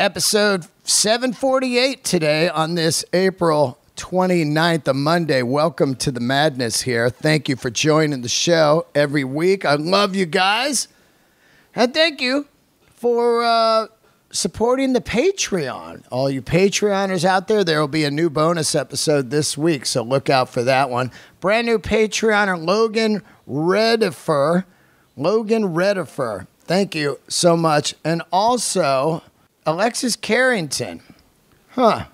Episode 748 today on this April 29th, a Monday. Welcome to the madness here. Thank you for joining the show every week. I love you guys. And thank you for uh, supporting the Patreon. All you Patreoners out there, there will be a new bonus episode this week, so look out for that one. Brand new Patreoner, Logan Redifer. Logan Redifer. Thank you so much. And also, Alexis Carrington. Huh.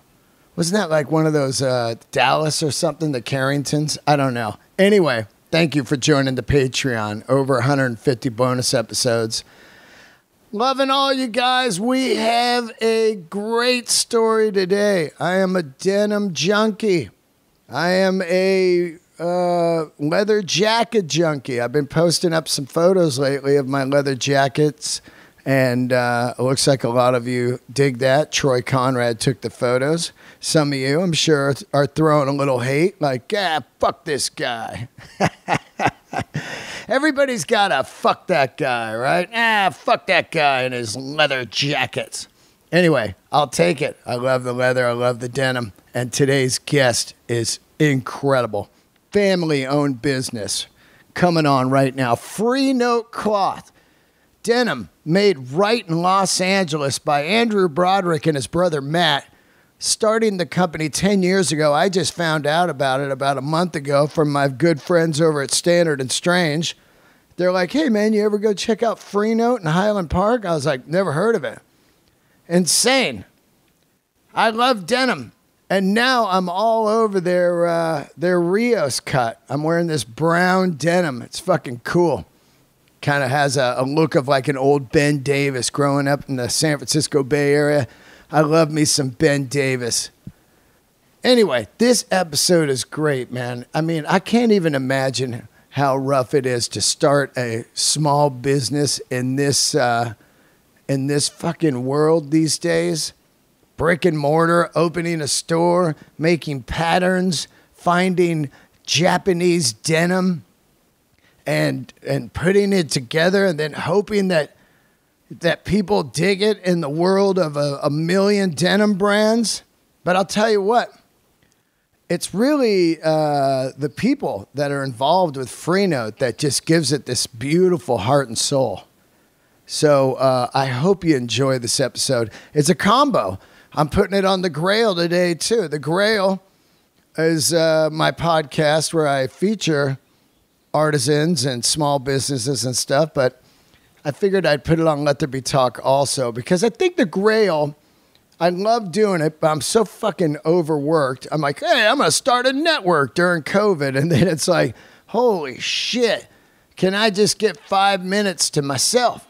Wasn't that like one of those uh, Dallas or something, the Carringtons? I don't know. Anyway, thank you for joining the Patreon. Over 150 bonus episodes. Loving all you guys. We have a great story today. I am a denim junkie. I am a uh, leather jacket junkie. I've been posting up some photos lately of my leather jackets, and uh, it looks like a lot of you dig that. Troy Conrad took the photos. Some of you, I'm sure, are throwing a little hate, like, ah, fuck this guy. Everybody's got a fuck that guy, right? Ah, fuck that guy and his leather jackets. Anyway, I'll take it. I love the leather, I love the denim, and today's guest is incredible. Family owned business coming on right now. Freenote Cloth. Denim made right in Los Angeles by Andrew Brodrick and his brother Matt starting the company 10 years ago. I just found out about it about a month ago from my good friends over at Standard and Strange. They're like, hey, man, you ever go check out Freenote in Highland Park? I was like, never heard of it. Insane. I love denim. And now I'm all over their, uh, their Rios cut. I'm wearing this brown denim. It's fucking cool. Kind of has a, a look of like an old Ben Davis growing up in the San Francisco Bay Area. I love me some Ben Davis. Anyway, this episode is great, man. I mean, I can't even imagine how rough it is to start a small business in this uh, in this fucking world these days. Brick and mortar, opening a store, making patterns, finding Japanese denim, and and putting it together, and then hoping that that people dig it in the world of a, a million denim brands. But I'll tell you what, it's really uh, the people that are involved with Freenote that just gives it this beautiful heart and soul. So uh, I hope you enjoy this episode. It's a combo. I'm putting it on the Grail today too. The Grail is uh, my podcast where I feature artisans and small businesses and stuff, but I figured I'd put it on Let There Be Talk also because I think the Grail, I love doing it, but I'm so fucking overworked. I'm like, hey, I'm going to start a network during COVID. And then it's like, holy shit, can I just get five minutes to myself?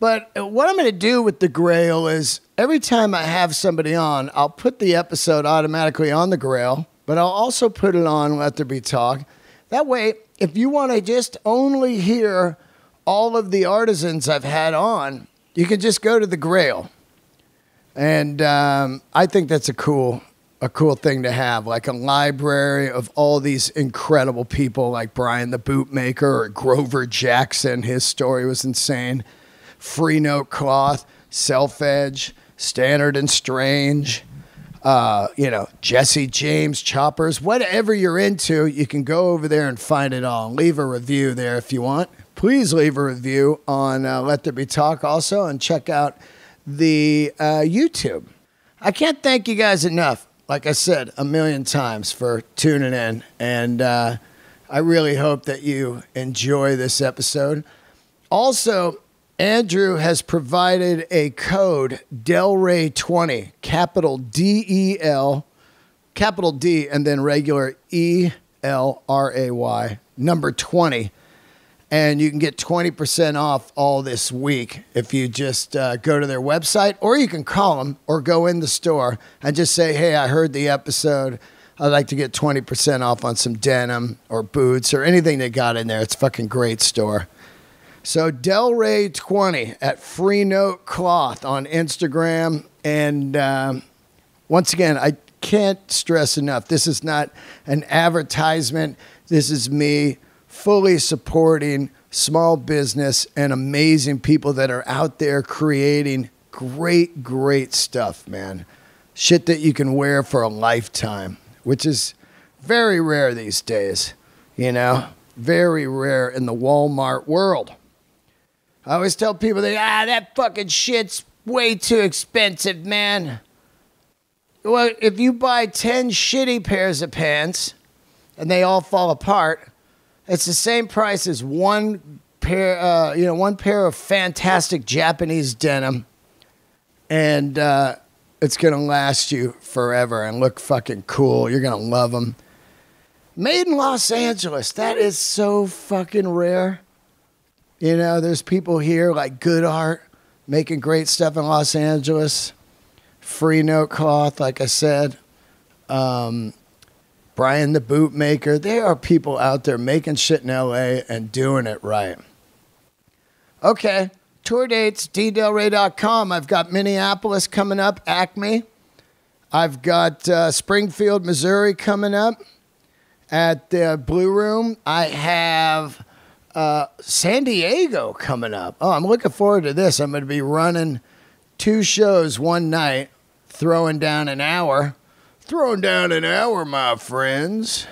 But what I'm going to do with the Grail is every time I have somebody on, I'll put the episode automatically on the Grail, but I'll also put it on Let There Be Talk. That way, if you want to just only hear all of the artisans I've had on, you can just go to the Grail, and um, I think that's a cool a cool thing to have, like a library of all these incredible people, like Brian the Bootmaker or Grover Jackson. His story was insane. Freenote Cloth, Self Edge, Standard and Strange. Uh, you know, Jesse James, Choppers, whatever you're into, you can go over there and find it all. Leave a review there if you want please leave a review on uh, Let There Be Talk also and check out the uh, YouTube. I can't thank you guys enough, like I said a million times, for tuning in. And uh, I really hope that you enjoy this episode. Also, Andrew has provided a code Delray20, capital D E L, capital D, and then regular E L R A Y, number 20 and you can get 20% off all this week if you just uh, go to their website or you can call them or go in the store and just say hey i heard the episode. I'd like to get 20% off on some denim or boots or anything they got in there. It's a fucking great store so delray 20 at Freenote cloth on instagram and um, once again i can't stress enough this is not an advertisement this is me fully supporting small business and amazing people that are out there creating great, great stuff, man. Shit that you can wear for a lifetime, which is very rare these days, you know? Very rare in the Walmart world. I always tell people, they, ah, that fucking shit's way too expensive, man. Well, if you buy 10 shitty pairs of pants and they all fall apart, it's the same price as one pair, uh, you know, one pair of fantastic Japanese denim, and uh, it's gonna last you forever and look fucking cool. You're gonna love them. Made in Los Angeles. That is so fucking rare. You know, there's people here like Good Art making great stuff in Los Angeles. Freenote Cloth, like I said. Um, Brian the Bootmaker. There are people out there making shit in LA and doing it right. Okay, tour dates, ddelray.com. I've got Minneapolis coming up, Acme. I've got uh, Springfield, Missouri coming up at the Blue Room. I have uh, San Diego coming up. Oh, I'm looking forward to this. I'm going to be running two shows one night, throwing down an hour. Throwing down an hour, my friends.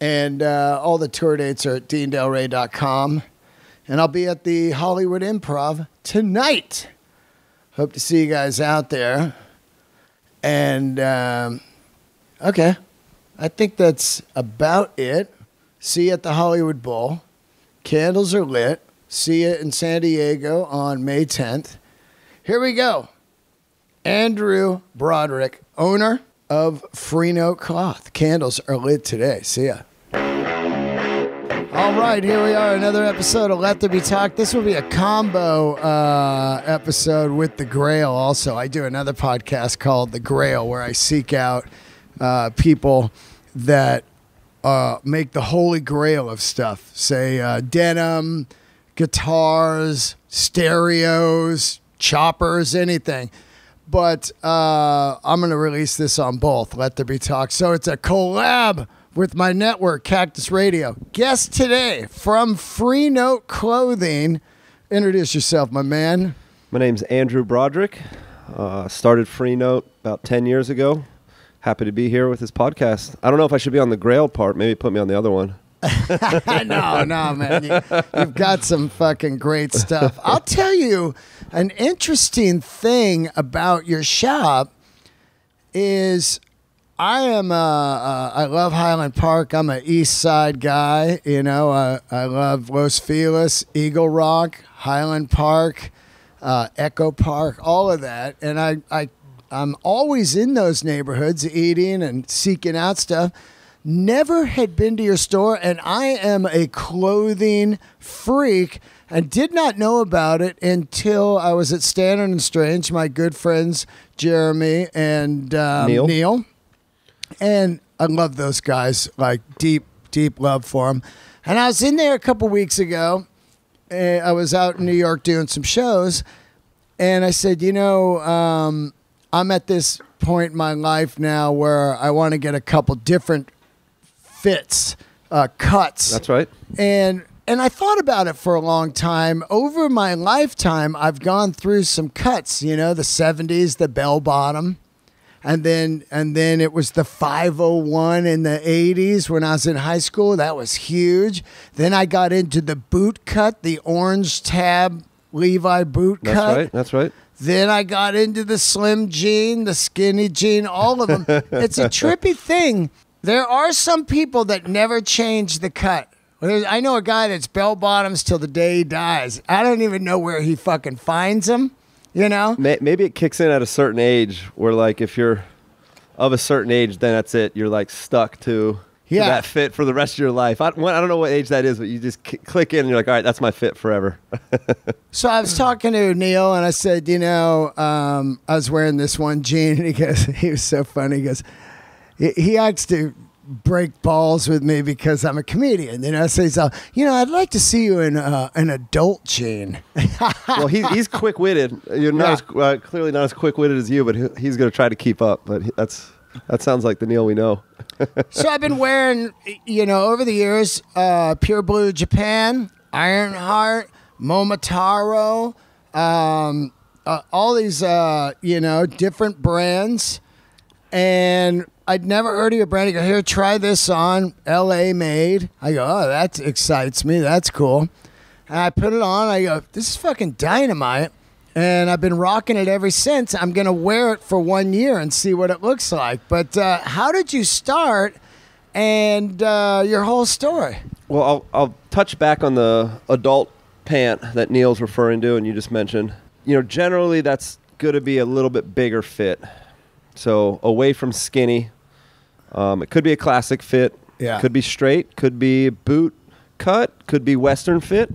And uh, all the tour dates are at deandelray.com. And I'll be at the Hollywood Improv tonight. Hope to see you guys out there. And um, okay, I think that's about it. See you at the Hollywood Bowl. Candles are lit. See you in San Diego on May 10th. Here we go. Andrew Brodrick, owner of Freenote Cloth. Candles are lit today. See ya. All right, here we are, another episode of Let There Be Talk. This will be a combo uh, episode with The Grail also. I do another podcast called The Grail where I seek out uh, people that uh, make the holy grail of stuff. Say uh, denim, guitars, stereos, choppers, anything. But uh, I'm going to release this on both. Let there be talk. So it's a collab with my network, Cactus Radio. Guest today from Freenote Clothing. Introduce yourself, my man. My name's Andrew Brodrick. Uh, started Freenote about 10 years ago. Happy to be here with this podcast. I don't know if I should be on the Grail part. Maybe put me on the other one. no, no, man. You, have got some fucking great stuff. I'll tell you an interesting thing about your shop is I am. Uh, uh, love Highland Park. I'm an East Side guy. You know, uh, I love Los Feliz, Eagle Rock, Highland Park, uh, Echo Park, all of that. And I, I, I'm always in those neighborhoods, eating and seeking out stuff. Never had been to your store, and I am a clothing freak and did not know about it until I was at Standard and Strange. My good friends Jeremy and um, Neil. Neil and I love those guys, like deep, deep love for them. And I was in there a couple weeks ago. And I was out in New York doing some shows, and I said, you know, um, I'm at this point in my life now where I want to get a couple different fits, uh, cuts. That's right. And and I thought about it for a long time. Over my lifetime, I've gone through some cuts. You know, the '70s, the bell bottom and then and then it was the 501 in the 80s when I was in high school. That was huge. Then I got into the boot cut, the orange tab Levi boot That's cut. right. That's right. Then I got into the slim jean, the skinny jean, all of them. it's a trippy thing. There are some people that never change the cut. I know a guy that's bell bottoms till the day he dies. I don't even know where he fucking finds them. You know? Maybe it kicks in at a certain age where, like, if you're of a certain age, then that's it. You're like stuck to Yeah. that fit for the rest of your life. I, I don't know what age that is, but you just c- click in and you're like, all right, that's my fit forever. So I was talking to Neil and I said, you know, um, I was wearing this one jean and he goes, he was so funny. He goes, he, he likes to break balls with me because I'm a comedian. You know, so he's all, you know, I'd like to see you in uh, an adult jean. well, he, he's quick witted. You're not Yeah. as, uh, clearly not as quick witted as you, but he, he's going to try to keep up. But that's that sounds like the Neil we know. so I've been wearing, you know, over the years, uh, Pure Blue Japan, Ironheart, Momotaro, um, uh, all these, uh, you know, different brands, and I'd never heard of your brand. You go, here, try this on, L.A. made. I go, oh, that excites me. That's cool. And I put it on. I go, this is fucking dynamite. And I've been rocking it ever since. I'm gonna wear it for one year and see what it looks like. But uh, how did you start, and uh, your whole story? Well, I'll, I'll touch back on the adult pant that Neil's referring to, and you just mentioned. You know, generally that's going to be a little bit bigger fit. So away from skinny. Um, it could be a classic fit. Yeah. Could be straight. Could be boot cut. Could be Western fit.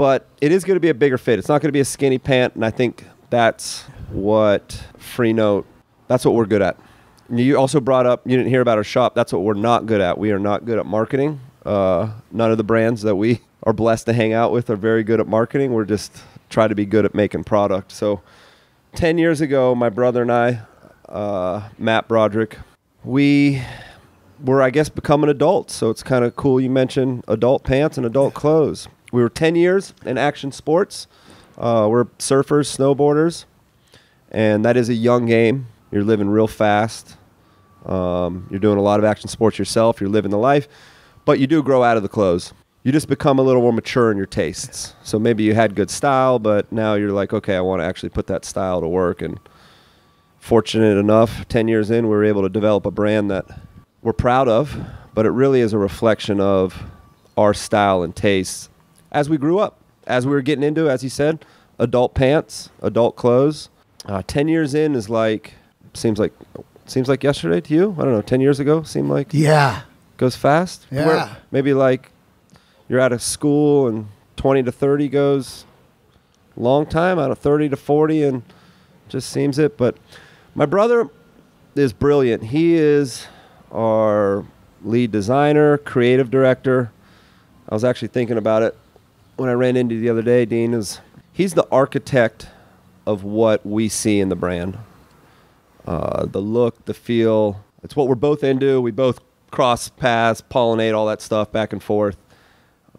But it is going to be a bigger fit. It's not going to be a skinny pant, and I think that's what Freenote. That's what we're good at. You also brought up. You didn't hear about our shop. That's what we're not good at. We are not good at marketing. Uh, none of the brands that we are blessed to hang out with are very good at marketing. We're just try to be good at making product. So, ten years ago, my brother and I, uh, Matt Brodrick, we were, I guess, becoming adults. So it's kind of cool. You mentioned adult pants and adult clothes. We were ten years in action sports. Uh, we're surfers, snowboarders, and that is a young game. You're living real fast. Um, you're doing a lot of action sports yourself. You're living the life, but you do grow out of the clothes. You just become a little more mature in your tastes. So maybe you had good style, but now you're like, okay, I want to actually put that style to work. And fortunate enough, 10 years in, we were able to develop a brand that we're proud of, but it really is a reflection of our style and tastes as we grew up, as we were getting into, as he said, adult pants, adult clothes. Uh, 10 years in is like, seems like, seems like yesterday to you. I don't know, 10 years ago seemed like Yeah. goes fast. Yeah. Where maybe like you're out of school and 20 to 30 goes long time, out of 30 to 40 and just seems it. But my brother is brilliant. He is our lead designer, creative director. I was actually thinking about it when I ran into the other day, Dean, is he's the architect of what we see in the brand. Uh, the look, the feel. It's what we're both into. We both cross paths, pollinate all that stuff back and forth.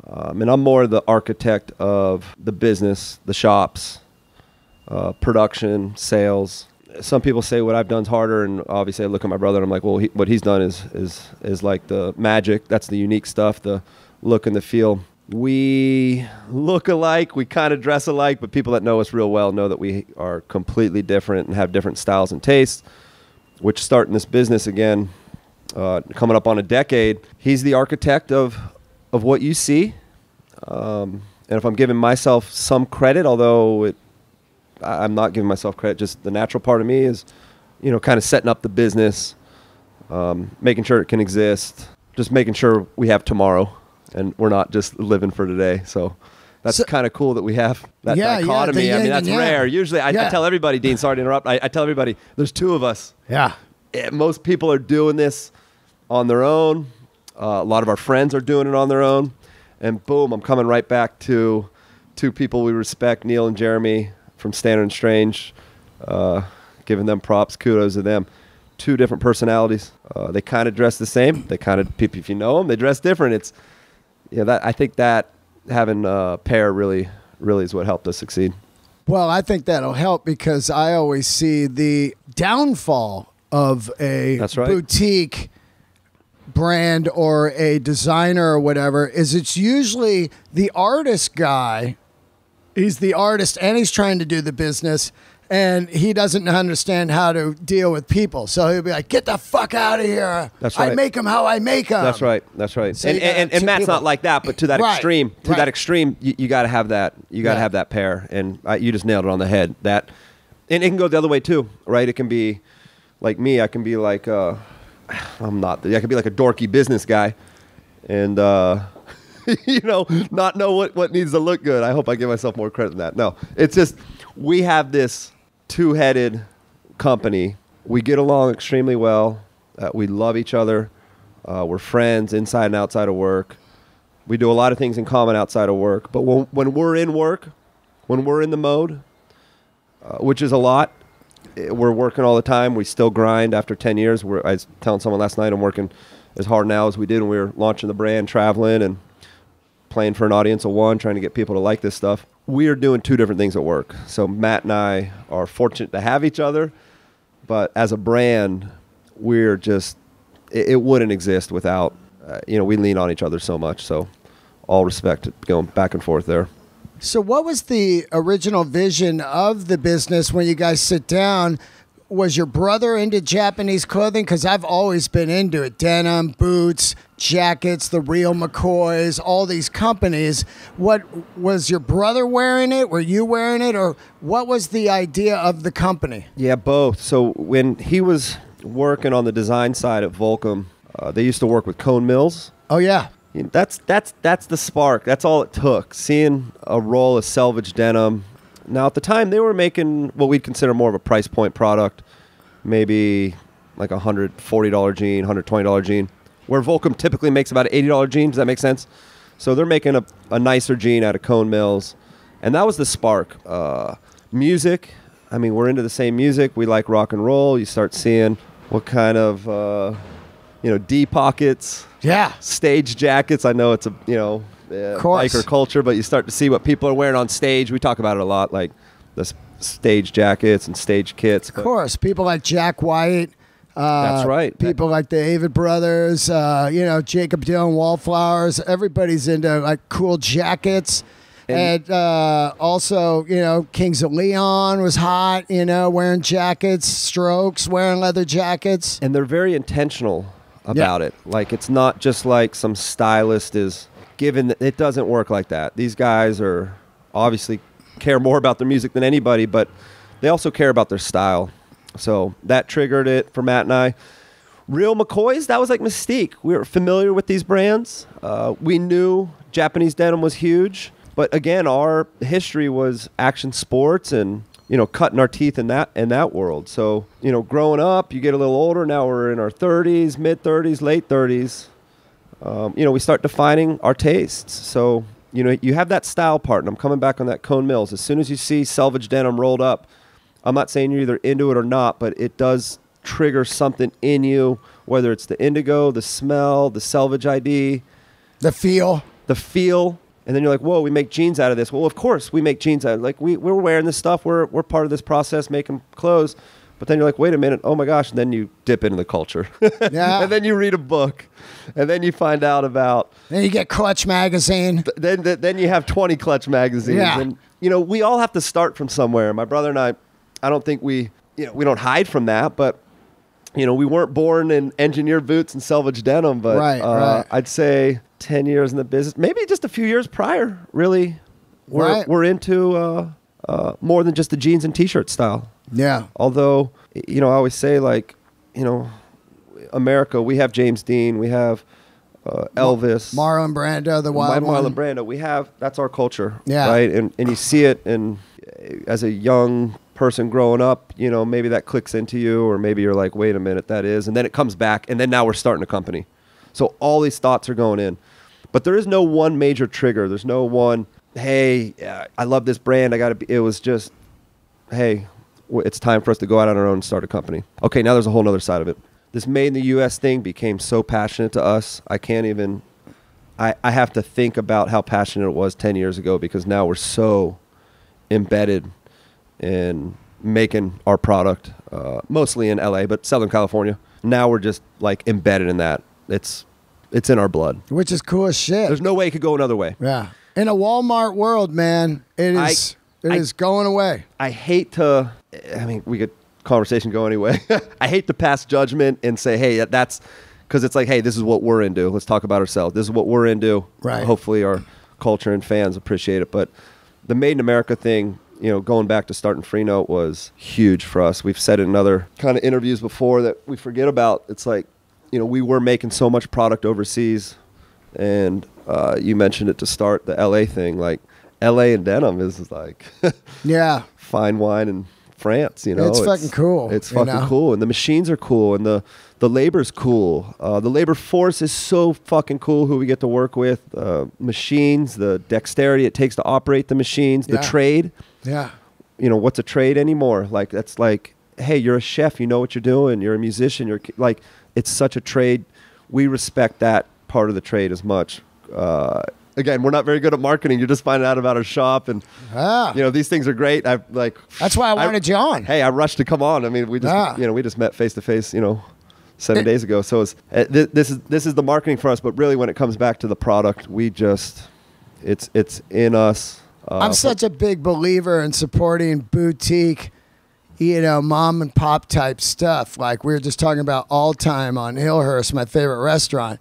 Um, and I'm more the architect of the business, the shops, uh, production, sales. Some people say what I've done's harder, and obviously I look at my brother and I'm like, well, he, what he's done is is is like the magic. That's the unique stuff, the look and the feel. We look alike, we kind of dress alike, but people that know us real well know that we are completely different and have different styles and tastes. Which starting this business again, uh, coming up on a decade, he's the architect of of what you see. Um, and if I'm giving myself some credit, although it, I'm not giving myself credit, just the natural part of me is, you know, kind of setting up the business, um, making sure it can exist, just making sure we have tomorrow, and we're not just living for today. So. That's So- kind of cool that we have that Yeah, yeah, dichotomy. the I mean, that's yang. rare. Usually, I, I tell everybody, Dean, sorry to interrupt. I, I tell everybody, there's two of us Yeah. eh, most people are doing this on their own. Uh, a lot of our friends are doing it on their own. And boom, I'm coming right back to two people we respect, Neil and Jeremy from Standard and Strange. Uh, giving them props, kudos to them. Two different personalities. Uh, they kind of dress the same. They kind of, if you know them, they dress different. It's, yeah, that I think that having a pair really, really is what helped us succeed. Well, I think that'll help because I always see the downfall of a right. boutique brand or a designer or whatever is it's usually the artist guy. He's the artist and he's trying to do the business and he doesn't understand how to deal with people. So he'll be like, "Get the fuck out of here! That's right. I make them how I make them." That's right. That's right. So and, gotta and, and Matt's people. not like that, but to that Right, extreme, to right. that extreme, you, you got to have that. You got to Yeah. have that pair, and I, you just nailed it on the head. That, and it can go the other way too, right? It can be like me. I can be like, uh, I'm not. I can be like a dorky business guy, and uh, you know, not know what what needs to look good. I hope I give myself more credit than that. No, it's just we have this two-headed company. We get along extremely well. Uh, we love each other. Uh, we're friends inside and outside of work. We do a lot of things in common outside of work. But when, when we're in work, when we're in the mode, uh, which is a lot, eh, we're working all the time. We still grind after 10 years. We're, I was telling someone last night I'm working as hard now as we did when we were launching the brand, traveling, and playing for an audience of one, trying to get people to like this stuff. We are doing two different things at work. So Matt and I are fortunate to have each other, but as a brand, we're just it, it wouldn't exist without uh, you know we lean on each other so much. So all respect going back and forth there. So, what was the original vision of the business when you guys sit down? Was your brother into Japanese clothing? Because I've always been into it denim, boots, jackets, the real McCoys, all these companies. What was your brother wearing it? Were you wearing it? Or what was the idea of the company? Yeah, both. So, when he was working on the design side at Volcom, uh, they used to work with Cone Mills. Oh, yeah. You know, that's that's that's the spark. That's all it took. Seeing a roll of selvage denim. Now at the time they were making what we'd consider more of a price point product, maybe like a hundred forty dollar jean, hundred twenty dollar jean, where Volcom typically makes about an eighty dollar jean. Does that make sense? So they're making a, a nicer jean out of Cone Mills, and that was the spark. Uh, music. I mean, we're into the same music. We like rock and roll. You start seeing what kind of uh, you know D pockets Yeah. stage jackets. I know it's a you know uh, course. biker culture, but you start to see what people are wearing on stage. We talk about it a lot, like the stage jackets and stage kits. Of course. People like Jack White. Uh, That's right. People like the Avett Brothers, uh, you know, Jakob Dylan Wallflowers. Everybody's into like cool jackets. And, And- uh, also, you know, Kings of Leon was hot, you know, wearing jackets, strokes, wearing leather jackets. and they're very intentional about it. Like it's not just like some stylist is given. That it doesn't work like that. These guys are obviously care more about their music than anybody, but they also care about their style. So that triggered it for Matt and I. Real McCoys, that was like Mystique. We were familiar with these brands. Uh, we knew Japanese denim was huge, but again, our history was action sports and you know cutting our teeth in that in that world. So you know, growing up, you get a little older. Now we're in our 30s, mid 30s, late 30s. Um, you know, we start defining our tastes. So you know, you have that style part, and I'm coming back on that Cone Mills. As soon as you see selvage denim rolled up, I'm not saying you're either into it or not, but it does trigger something in you, whether it's the indigo, the smell, the selvage ID, The feel. the feel. And then you're like, whoa, we make jeans out of this. Well, of course we make jeans out of Like, we, we're wearing this stuff. We're, we're part of this process, making clothes. But then you're like, wait a minute. Oh my gosh. And then you dip into the culture. Yeah. and then you read a book. And then you find out about Then you get Clutch Magazine. then then- then you have 20 clutch magazines Yeah. and you know we all have to start from somewhere my brother and i i don't think we you know we don't hide from that but you know we weren't born in engineered boots and selvage denim but Right, uh, right. i'd say 10 years in the business maybe just a few years prior really we're, Right. we're into uh, uh, more than just the jeans and t-shirt style Yeah. although you know i always say like you know america we have james dean we have uh, elvis Marlon Brando, the wild Marlon one. Brando. We have that's our culture, Yeah. right? And and you see it, and as a young person growing up, you know, maybe that clicks into you, or maybe you're like, wait a minute, that is, and then it comes back, and then now we're starting a company. So all these thoughts are going in, but there is no one major trigger. There's no one. Hey, I love this brand. I got to be. It was just, hey, it's time for us to go out on our own and start a company. Okay, now there's a whole other side of it. This made in the U.S. thing became so passionate to us. I can't even I, I have to think about how passionate it was 10 years ago because now we're so embedded in making our product, uh, mostly in LA, but Southern California. Now we're just like embedded in that. It's it's in our blood. Which is cool as shit. There's no way it could go another way. yeah. In a Walmart world, man, it is I, it I- is going away. I hate to. I mean, we could conversation go anyway. I hate to pass judgment and say, hey, that's because it's like, hey, this is what we're into. Let's talk about ourselves. This is what we're into. Right. Hopefully, our culture and fans appreciate it. But the Made in America thing, you know, going back to starting Freenote was huge for us. We've said it in other kind of interviews before that we forget about. It's like, you know, we were making so much product overseas, and uh, you mentioned it to start the LA thing. Like, LA and denim is like. Yeah. fine wine in France. You know, It's fucking cool, It's fucking know? cool, and the machines are cool, and the the labor's cool. Uh, the labor force is so fucking cool. Who we get to work with, uh, machines, the dexterity it takes to operate the machines, the trade. Yeah. You know, what's a trade anymore? Like that's like, hey, you're a chef. You know what you're doing. You're a musician. You're like, it's such a trade. We respect that part of the trade as much. Uh, again, we're not very good at marketing. You're just finding out about our shop, and Ah. you know these things are great. I like. That's why I wanted you on. Hey, I rushed to come on. I mean, we just Ah. you know we just met face to face. You know. Seven days ago, so it's, uh, th- this is this is the marketing for us. But really, when it comes back to the product, we just it's it's in us. Uh, I'm such a big believer in supporting boutique, you know, mom and pop type stuff. Like we were just talking about all time on Hillhurst, my favorite restaurant.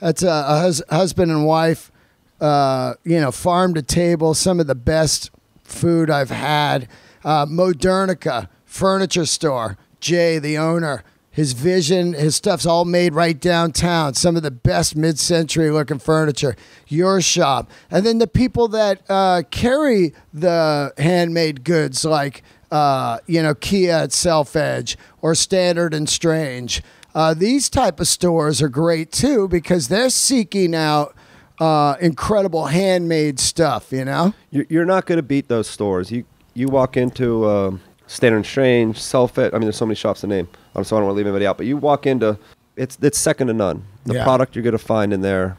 That's a, a hus- husband and wife, uh, you know, farm to table, some of the best food I've had. Uh, Modernica Furniture Store, Jay, the owner. His vision, his stuff's all made right downtown. Some of the best mid-century looking furniture. Your shop, and then the people that uh, carry the handmade goods, like uh, you know Kiya at Self Edge or Standard and Strange. Uh, these type of stores are great too because they're seeking out uh, incredible handmade stuff. You know. you're, you're not going to beat those stores. You you walk into um, Standard and Strange, Self Edge. I mean, there's so many shops to name, um, so I don't want to leave anybody out. But you walk into it's it's second to none. The Yeah. product you're going to find in there,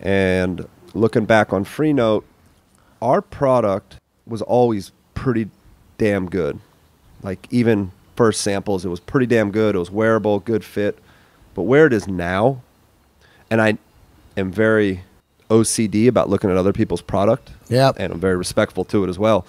and looking back on Freenote, our product was always pretty damn good. Like even first samples, it was pretty damn good. It was wearable, good fit. But where it is now, and I am very OCD about looking at other people's product. Yep. And I'm very respectful to it as well.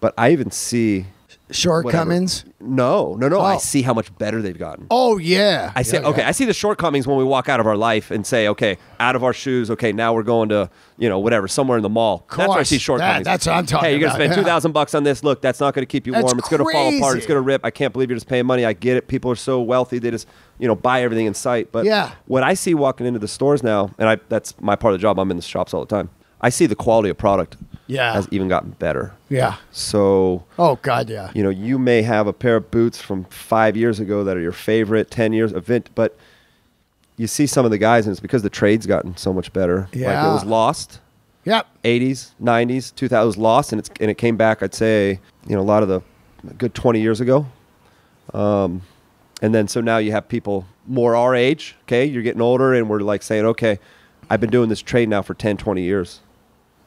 But I even see Shortcomings. no, no, no. I Oh. see how much better they've gotten. Oh yeah. I see. Yeah, okay, yeah. I see the shortcomings when we walk out of our life and say, okay, out of our shoes. Okay, now we're going to you know whatever somewhere in the mall. That's where I see shortcomings. That- that's what I'm talking Hey, you're gonna about, spend yeah. two thousand bucks on this. Look, that's not going to keep you That's warm. It's going to fall apart. It's going to rip. I can't believe you're just paying money. I get it. People are so wealthy. They just you know buy everything in sight. But Yeah. what I see walking into the stores now, and I that's my part of the job. I'm in the shops all the time. I see the quality of product Yeah. has even gotten better. Yeah. So Oh God, yeah. you know, you may have a pair of boots from five years ago that are your favorite, ten years event, but you see some of the guys, and it's because the trade's gotten so much better. like Yeah. it was lost, Yep. '80s, '90s, 2000s was lost, and it's and it came back. I'd say, you know, a lot of the a good 20 years ago. Um, and then so now you have people more our age. Okay, you're getting older, and we're like saying, okay, I've been doing this trade now for 10, 20 years.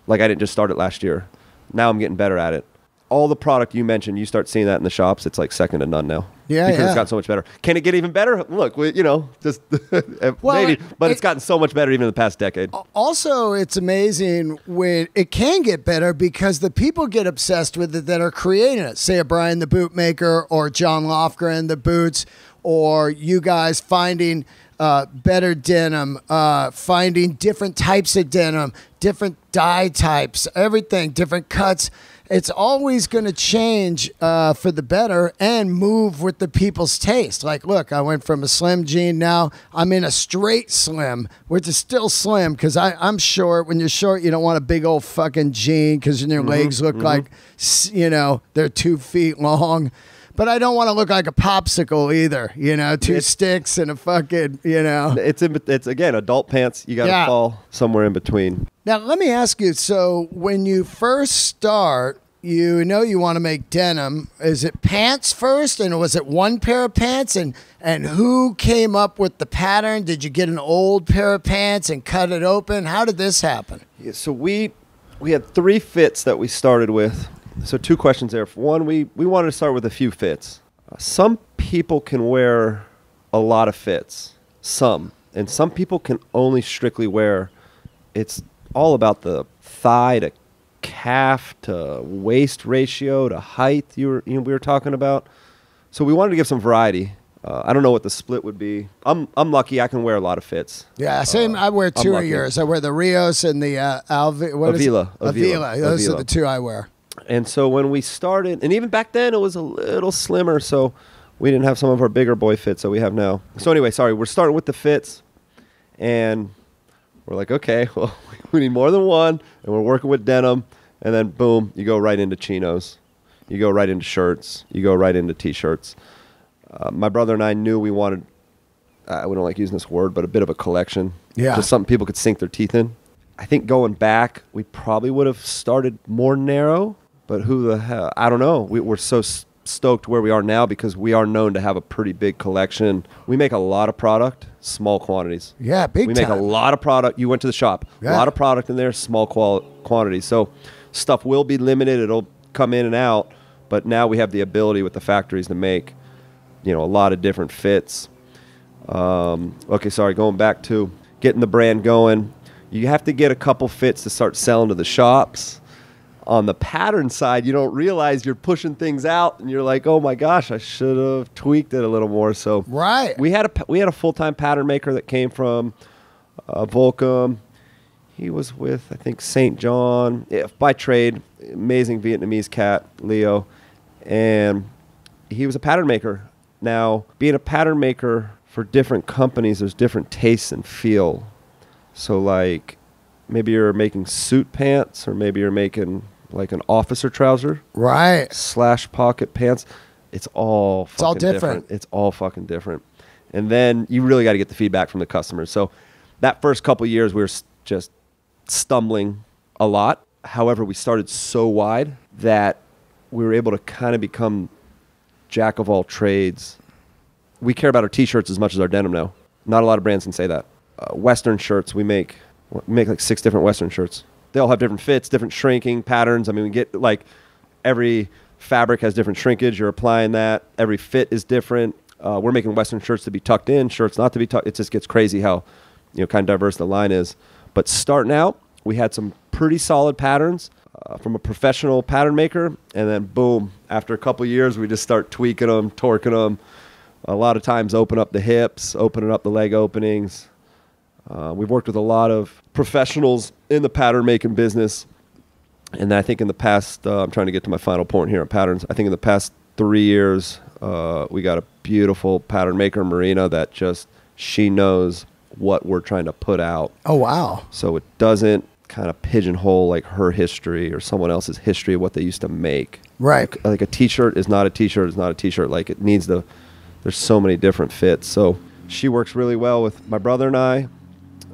Like I didn't just start it last year. Now I'm getting better at it. All the product you mentioned, you start seeing that in the shops. It's like second to none now. Yeah, because yeah. it's gotten so much better. Can it get even better? Look, we, you know, just Well, maybe, it- but it's it- gotten so much better even in the past decade. Also, it's amazing when it can get better because the people get obsessed with it that are creating it. Say a Brian the Bootmaker or John Lofgren the boots, or you guys finding uh, better denim, uh, finding different types of denim, different dye types, everything, different cuts. It's always going to change uh, for the better and move with the people's taste. Like, look, I went from a slim jean, now I'm in a straight slim, which is still slim because I'm short. When you're short, you don't want a big old fucking jean because then your legs look like, you know, they're two feet long. But I don't want to look like a popsicle either, you know, two It's- sticks and a fucking, you know. It's in, it's again adult pants. You got to Yeah. fall somewhere in between. Now, let me ask you so, when you first start, you know you want to make denim. Is it pants first? And was it one pair of pants? And, and who came up with the pattern? Did you get an old pair of pants and cut it open? How did this happen? Yeah, so we we had three fits that we started with. So two questions there. One, we we wanted to start with a few fits. Uh, some people can wear a lot of fits. Some, and some people can only strictly wear. It's all about the thigh to calf to waist ratio to height. You were you know, we were talking about. So we wanted to give some variety. Uh, I don't know what the split would be. I'm I'm lucky. I can wear a lot of fits. Yeah, same. I wear Uh, two of yours. I wear the Rios and the uh, Alvi. What is it? Avila, Avila, Avila. Those are the two I wear. And so when we started, and even back then it was a little slimmer, so we didn't have some of our bigger boy fits that we have now. So anyway, sorry, we're starting with the fits, and we're like, okay, well, we need more than one, and we're working with denim, and then boom, you go right into chinos, you go right into shirts, you go right into t-shirts. Uh, my brother and I knew we wanted, I we don't like using this word, but a bit of a collection. Yeah. Just something people could sink their teeth in. I think going back, we probably would have started more narrow, but who the hell? I don't know. We, we're so stoked where we are now because we are known to have a pretty big collection. We make a lot of product, small quantities. Yeah, big we time. make a lot of product. You went to the shop. Yeah. A lot of product in there, small qual- quantities. So stuff will be limited. It'll come in and out. But now we have the ability with the factories to make, you know, a lot of different fits. Um, okay, sorry. Going back to getting the brand going, you have to get a couple fits to start selling to the shops. On the pattern side, you don't realize you're pushing things out, and you're like, "Oh my gosh, I should have tweaked it a little more." So Right. we had a we had a full time pattern maker that came from uh, Volcom. He was with I think St. John yeah, by trade, amazing Vietnamese cat Leo, and he was a pattern maker. Now being a pattern maker for different companies, there's different tastes and feel. So like maybe you're making suit pants, or maybe you're making like an officer trouser right. slash pocket pants. It's all It's all fucking different. It's all fucking different. And then you really got to get the feedback from the customers. So that first couple years, we were just stumbling a lot. However, we started so wide that we were able to kind of become jack of all trades. We care about our t-shirts as much as our denim now. Not a lot of brands can say that. Uh, Western shirts, we make we make like six different Western shirts. They all have different fits, different shrinking patterns. I mean, we get like every fabric has different shrinkage. You're applying that. Every fit is different. Uh, we're making Western shirts to be tucked in, shirts not to be tucked. It just gets crazy how you know kind of diverse the line is. But starting out, we had some pretty solid patterns uh, from a professional pattern maker, and then boom, after a couple years, we just start tweaking them, torquing them. A lot of times, open up the hips, opening up the leg openings. Uh, we've worked with a lot of professionals in the pattern making business, and I think in the past, uh, I'm trying to get to my final point here on patterns. I think in the past three years, uh, we got a beautiful pattern maker, Marina, that just she knows what we're trying to put out Oh wow. so it doesn't kind of pigeonhole like her history or someone else's history of what they used to make Right. like a t-shirt is not a t-shirt is not a t-shirt like it needs the there's so many different fits so she works really well with my brother and i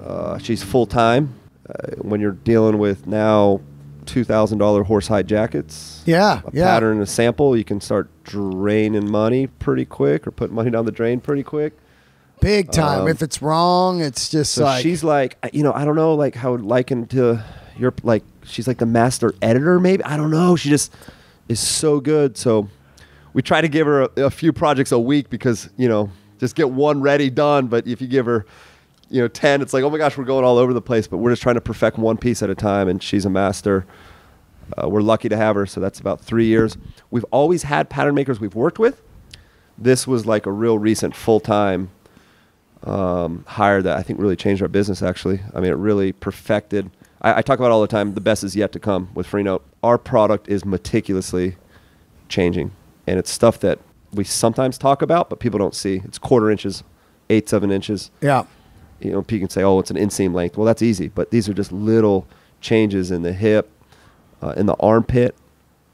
uh, she's full-time uh, when you're dealing with now $2000 horsehide jackets Yeah. a yeah. pattern and a sample you can start draining money pretty quick or put money down the drain pretty quick Big time. Um, if it's wrong, it's just so like she's like, you know, I don't know, like how liken to your like, she's like the master editor, maybe. I don't know. She just is so good. So we try to give her a, a few projects a week because you know, just get one ready done. But if you give her, you know, ten, it's like, oh my gosh, we're going all over the place. But we're just trying to perfect one piece at a time, and she's a master. Uh, we're lucky to have her. So that's about three years. We've always had pattern makers we've worked with. This was like a real recent full time um, hire that I think really changed our business. Actually, I mean, it really perfected. I, I talk about all the time. The best is yet to come with Freenote. Our product is meticulously changing, and it's stuff that we sometimes talk about, but people don't see. It's quarter inches, eighths of an inches. yeah. You know, people can say, "Oh, it's an inseam length." Well, that's easy, but these are just little changes in the hip, uh, in the armpit.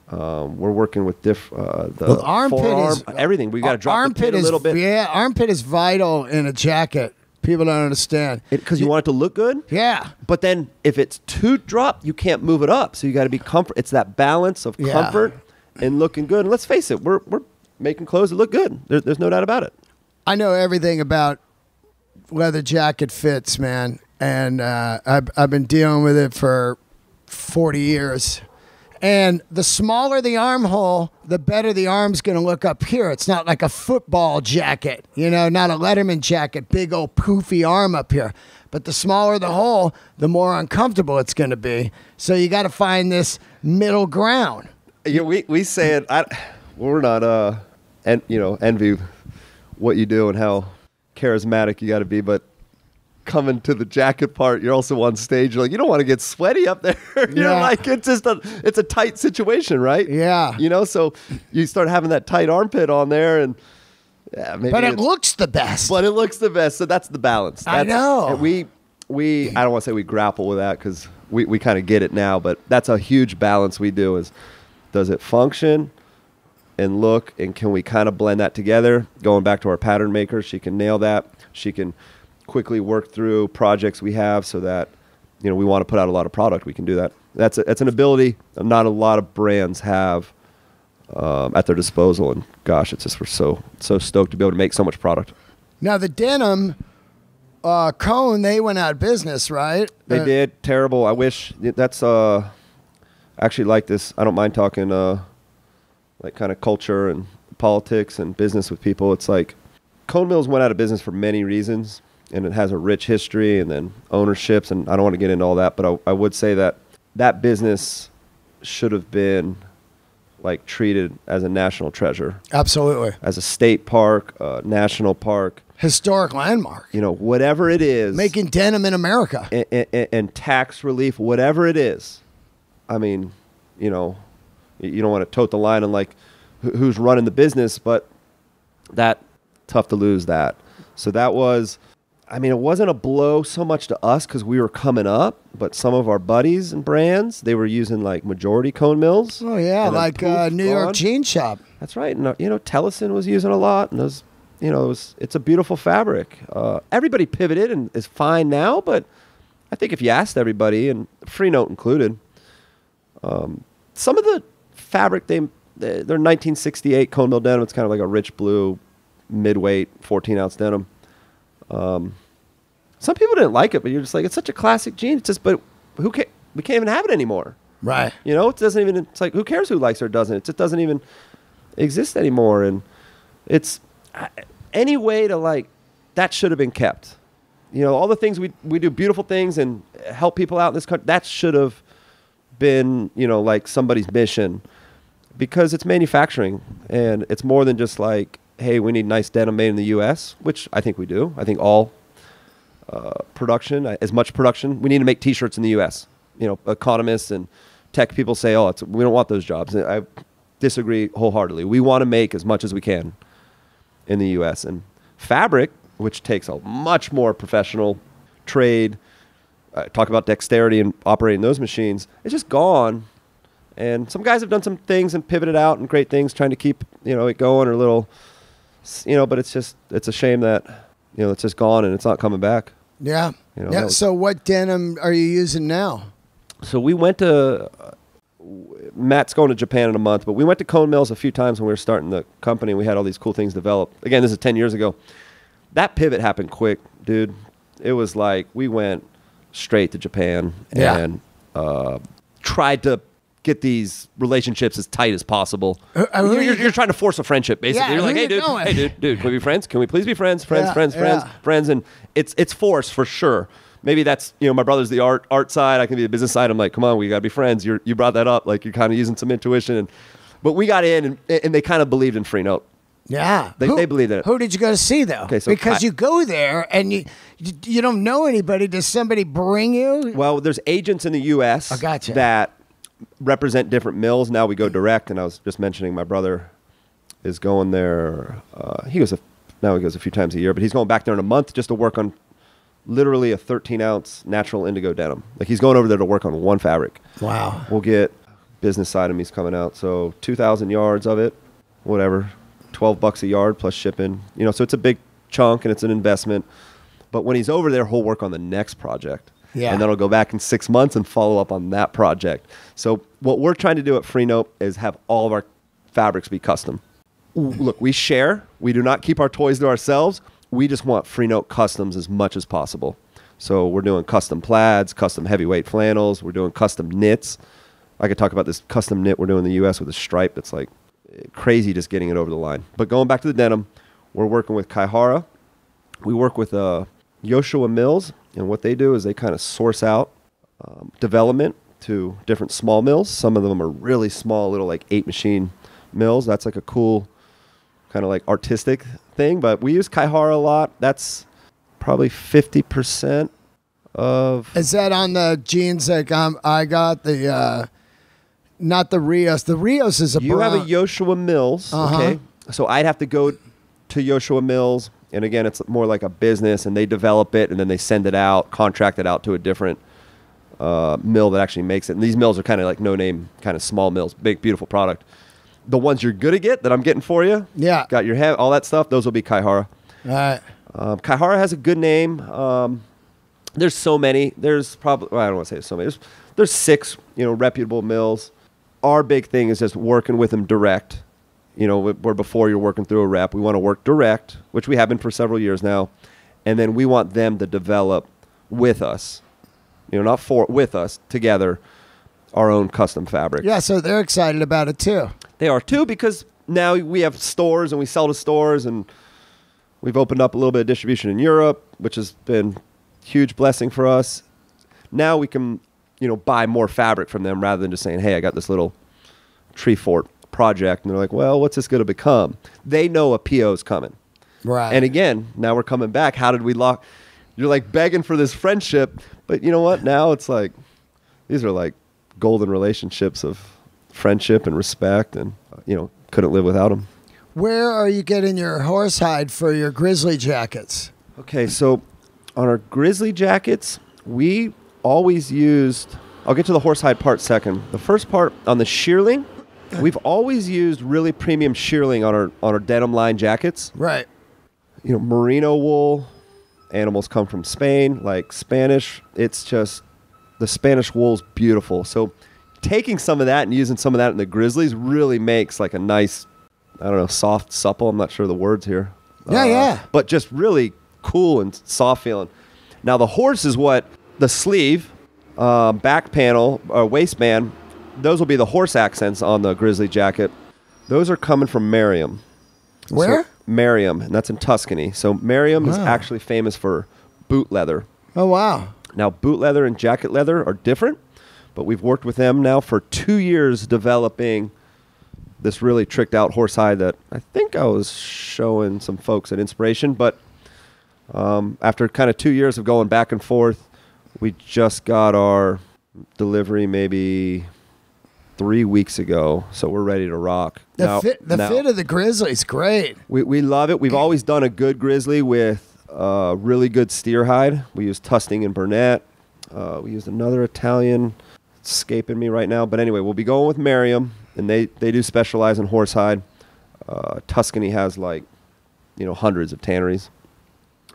Um, we're working with diff, uh, the Well, armpit forearm, is everything. We got to drop armpit the a little bit Yeah, armpit is vital in a jacket. People don't understand. because you want it to look good. Yeah. But then if it's too dropped, you can't move it up. So you got to be comfort. It's that balance of Yeah. comfort and looking good. And let's face it, we're we're making clothes that look good. There, there's no doubt about it. I know everything about leather jacket fits, man, and uh, I've I've been dealing with it for forty years. And the smaller the armhole, the better the arm's going to look up here. It's not like a football jacket, you know, not a Letterman jacket, big old poofy arm up here. But the smaller the hole, the more uncomfortable it's going to be. So you got to find this middle ground. Yeah, we we say it. I, we're not uh, and you know envy what you do and how charismatic you got to be, but. Coming to the jacket part, you're also on stage. You're like, you don't want to get sweaty up there. you're Yeah. like, it's just a, it's a tight situation, right? Yeah. You know, so you start having that tight armpit on there, and yeah, maybe But it looks the best. but it looks the best. So that's the balance. I know. we we I don't want to say we grapple with that because we, we kind of get it now, but that's a huge balance we do. Is does it function and look, and can we kind of blend that together? Going back to our pattern maker, she can nail that. She can quickly work through projects we have so that you know we want to put out a lot of product. We can do that. That's a, that's an ability not a lot of brands have um, at their disposal. And gosh, it's just we're so so stoked to be able to make so much product. Now the denim uh, cone, they went out of business, right? They Uh, did terrible. I wish that's uh actually like this. I don't mind talking uh like kind of culture and politics and business with people. It's like Cone Mills went out of business for many reasons and it has a rich history and then ownerships and I don't want to get into all that, but I, I would say that that business should have been like treated as a national treasure, Absolutely. as a state park, uh, national park, Historic landmark. you know, whatever it is Making denim in America. and, and, and tax relief, whatever it is. I mean, you know, you don't want to tote the line on like who's running the business, but that tough to lose that. So that was, I mean, it wasn't a blow so much to us because we were coming up, but some of our buddies and brands they were using like majority cone mills. Oh yeah, like uh, poof, New York. Jean Shop. That's right. And, uh, you know, Tellason was using a lot, and those, you know, it was, it's a beautiful fabric. Uh, everybody pivoted and is fine now, but I think if you asked everybody, and Freenote included, um, some of the fabric they, they their 1968 cone mill denim, it's kind of like a rich blue, midweight, 14 ounce denim. Um, some people didn't like it, but you're just like, it's such a classic jean. It's just, but who can We can't even have it anymore. Right. You know, it doesn't even. It's like who cares who likes or doesn't. It just doesn't even exist anymore. And it's any way to like that should have been kept. You know, all the things we we do, beautiful things and help people out in this country. That should have been you know like somebody's mission because it's manufacturing and it's more than just like hey we need nice denim made in the U.S. which I think we do. I think all uh, production, uh, as much production. We need to make T-shirts in the U.S. You know, economists and tech people say, "Oh, it's, we don't want those jobs." And I disagree wholeheartedly. We want to make as much as we can in the U.S. and fabric, which takes a much more professional trade. Uh, talk about dexterity and operating those machines. It's just gone. And some guys have done some things and pivoted out and great things, trying to keep you know it going or a little, you know. But it's just it's a shame that you know it's just gone and it's not coming back. Yeah. You know, yeah. was- So what denim are you using now? So we went to uh, Matt's going to Japan in a month, but we went to Cone Mills a few times when we were starting the company. And we had all these cool things developed. Again, this is ten years ago. That pivot happened quick, dude. It was like we went straight to Japan Yeah. and uh, tried to get these relationships as tight as possible. Uh, uh, you're, you you're, you're trying to force a friendship, basically. Yeah, you're like, hey, dude, going?" hey, dude, dude, can we be friends? Can we please be friends? Friends, Yeah, friends, friends, friends, and it's it's force for sure. Maybe that's you know my brother's the art art side. I can be the business side. I'm like, come on, we gotta be friends. You you brought that up, like you're kind of using some intuition, and but we got in and and they kind of believed in Freenote. Yeah. They- they believed in it. Who did you go to see though? Okay, so because I- you go there and you you you don't know anybody. Does somebody bring you? Well, there's agents in the U.S. I gotcha. that represent different mills. Now we go direct, and I was just mentioning my brother is going there. Uh, he goes a, now he goes a few times a year, but he's going back there in a month just to work on literally a 13 ounce natural indigo denim. Like he's going over there to work on one fabric. Wow. We'll get business side of me's coming out, so 2,000 yards of it, whatever, 12 bucks a yard plus shipping. You know, so it's a big chunk and it's an investment. But when he's over there, he'll work on the next project. Yeah. And then I'll go back in six months and follow up on that project. So what we're trying to do at Freenote is have all of our fabrics be custom. Look, we share. We do not keep our toys to ourselves. We just want Freenote customs as much as possible. So we're doing custom plaids, custom heavyweight flannels. We're doing custom knits. I could talk about this custom knit we're doing in the U.S. with a stripe that's like crazy just getting it over the line. But going back to the denim, we're working with Kaihara. We work with uh, Yoshiwa Mills, and what they do is they kind of source out um, development to different small mills. Some of them are really small, little like eight machine mills. That's like a cool kind of like artistic thing. But we use Kaihara a lot. That's probably 50% of. Is that on the jeans that um, I got? The uh, not the Rios. The Rios is a You have a Yoshiwa Mills, Uh-huh. okay? So I'd have to go to Yoshiwa Mills, and again, it's more like a business, and they develop it, and then they send it out, contract it out to a different uh, mill that actually makes it. And these mills are kind of like no-name, kind of small mills, big, beautiful product. The ones you're gonna get that I'm getting for you, Yeah. got your head, all that stuff. Those will be Kaihara. All right. Um, Kaihara has a good name. Um, there's so many. There's probably well, I don't want to say so many. There's, there's six, you know, reputable mills. Our big thing is just working with them direct. You know, where before you're working through a rep, we want to work direct, which we have been for several years now, and then we want them to develop with us. You know, not for with us together, our own custom fabric. Yeah, so they're excited about it too. They are too because now we have stores and we sell to stores and we've opened up a little bit of distribution in Europe, which has been huge blessing for us. Now we can, you know, buy more fabric from them rather than just saying, "Hey, I got this little tree fort project," and they're like, "Well, what's this going to become?" They know a PO is coming. Right. And again, now we're coming back. How did we lock? You're like begging for this friendship, but you know what? Now it's like these are like golden relationships of friendship and respect, and you know, couldn't live without them. Where are you getting your horsehide for your grizzly jackets? Okay, so on our grizzly jackets, we always used. I'll get to the horsehide part second. The first part on the shearling, we've always used really premium shearling on our on our denim line jackets. Right. You know, merino wool. Animals come from Spain, like Spanish. It's just the Spanish wool's beautiful. So taking some of that and using some of that in the grizzlies really makes like a nice, I don't know, soft, supple. I'm not sure the words here. Yeah, uh, yeah. But just really cool and soft feeling. Now the horse is what the sleeve, uh, back panel, or waistband. Those will be the horse accents on the grizzly jacket. Those are coming from Maryam. Where? So, Maryam, and that's in Tuscany. So Maryam is actually famous for boot leather. oh wow. Now, boot leather and jacket leather are different, but we've worked with them now for two years developing this really tricked out horsehide that I think I was showing some folks at Inspiration. But um, after kind of two years of going back and forth, we just got our delivery maybe three weeks ago. So we're ready to rock. The Now- fit the now- fit of the grizzly's great. we, we love it. We've always done a good grizzly with uh, really good steer hide. We use Tusting and Burnett. Uh, we used another Italian. It's escaping me right now. But anyway, we'll be going with Maryam, and they, they do specialize in horsehide. Uh, Tuscany has like, you know, hundreds of tanneries.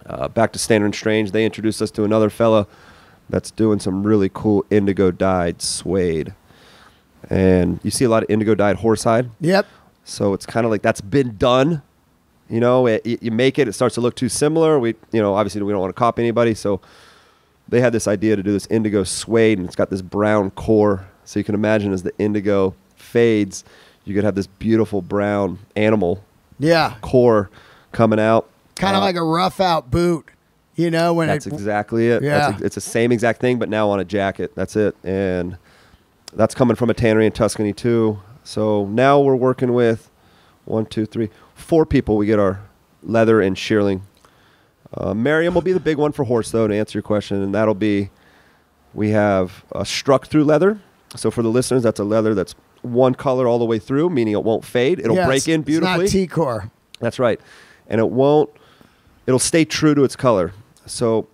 Uh, back to Standard and Strange, they introduced us to another fella that's doing some really cool indigo dyed suede. And you see a lot of indigo dyed horsehide. Yep. So it's kind of like that's been done. You know, it, y- you make it, it starts to look too similar. We, you know, obviously we don't want to copy anybody. So they had this idea to do this indigo suede, and it's got this brown core. So you can imagine as the indigo fades, you could have this beautiful brown animal Yeah. core coming out. Kind of Uh, like a rough out boot. You know when That's it exactly it. Yeah. That's, it's the same exact thing, but now on a jacket. That's it. And that's coming from a tannery in Tuscany too. So now we're working with one, two, three, four people. We get our leather and shearling. Uh, Maryam will be the big one for horse, though, to answer your question, and that'll be we have a struck through leather. So for the listeners, that's a leather that's one color all the way through, meaning it won't fade. It'll Yeah, break in beautifully. It's not T-core. That's right. And it won't, it'll stay true to its color. So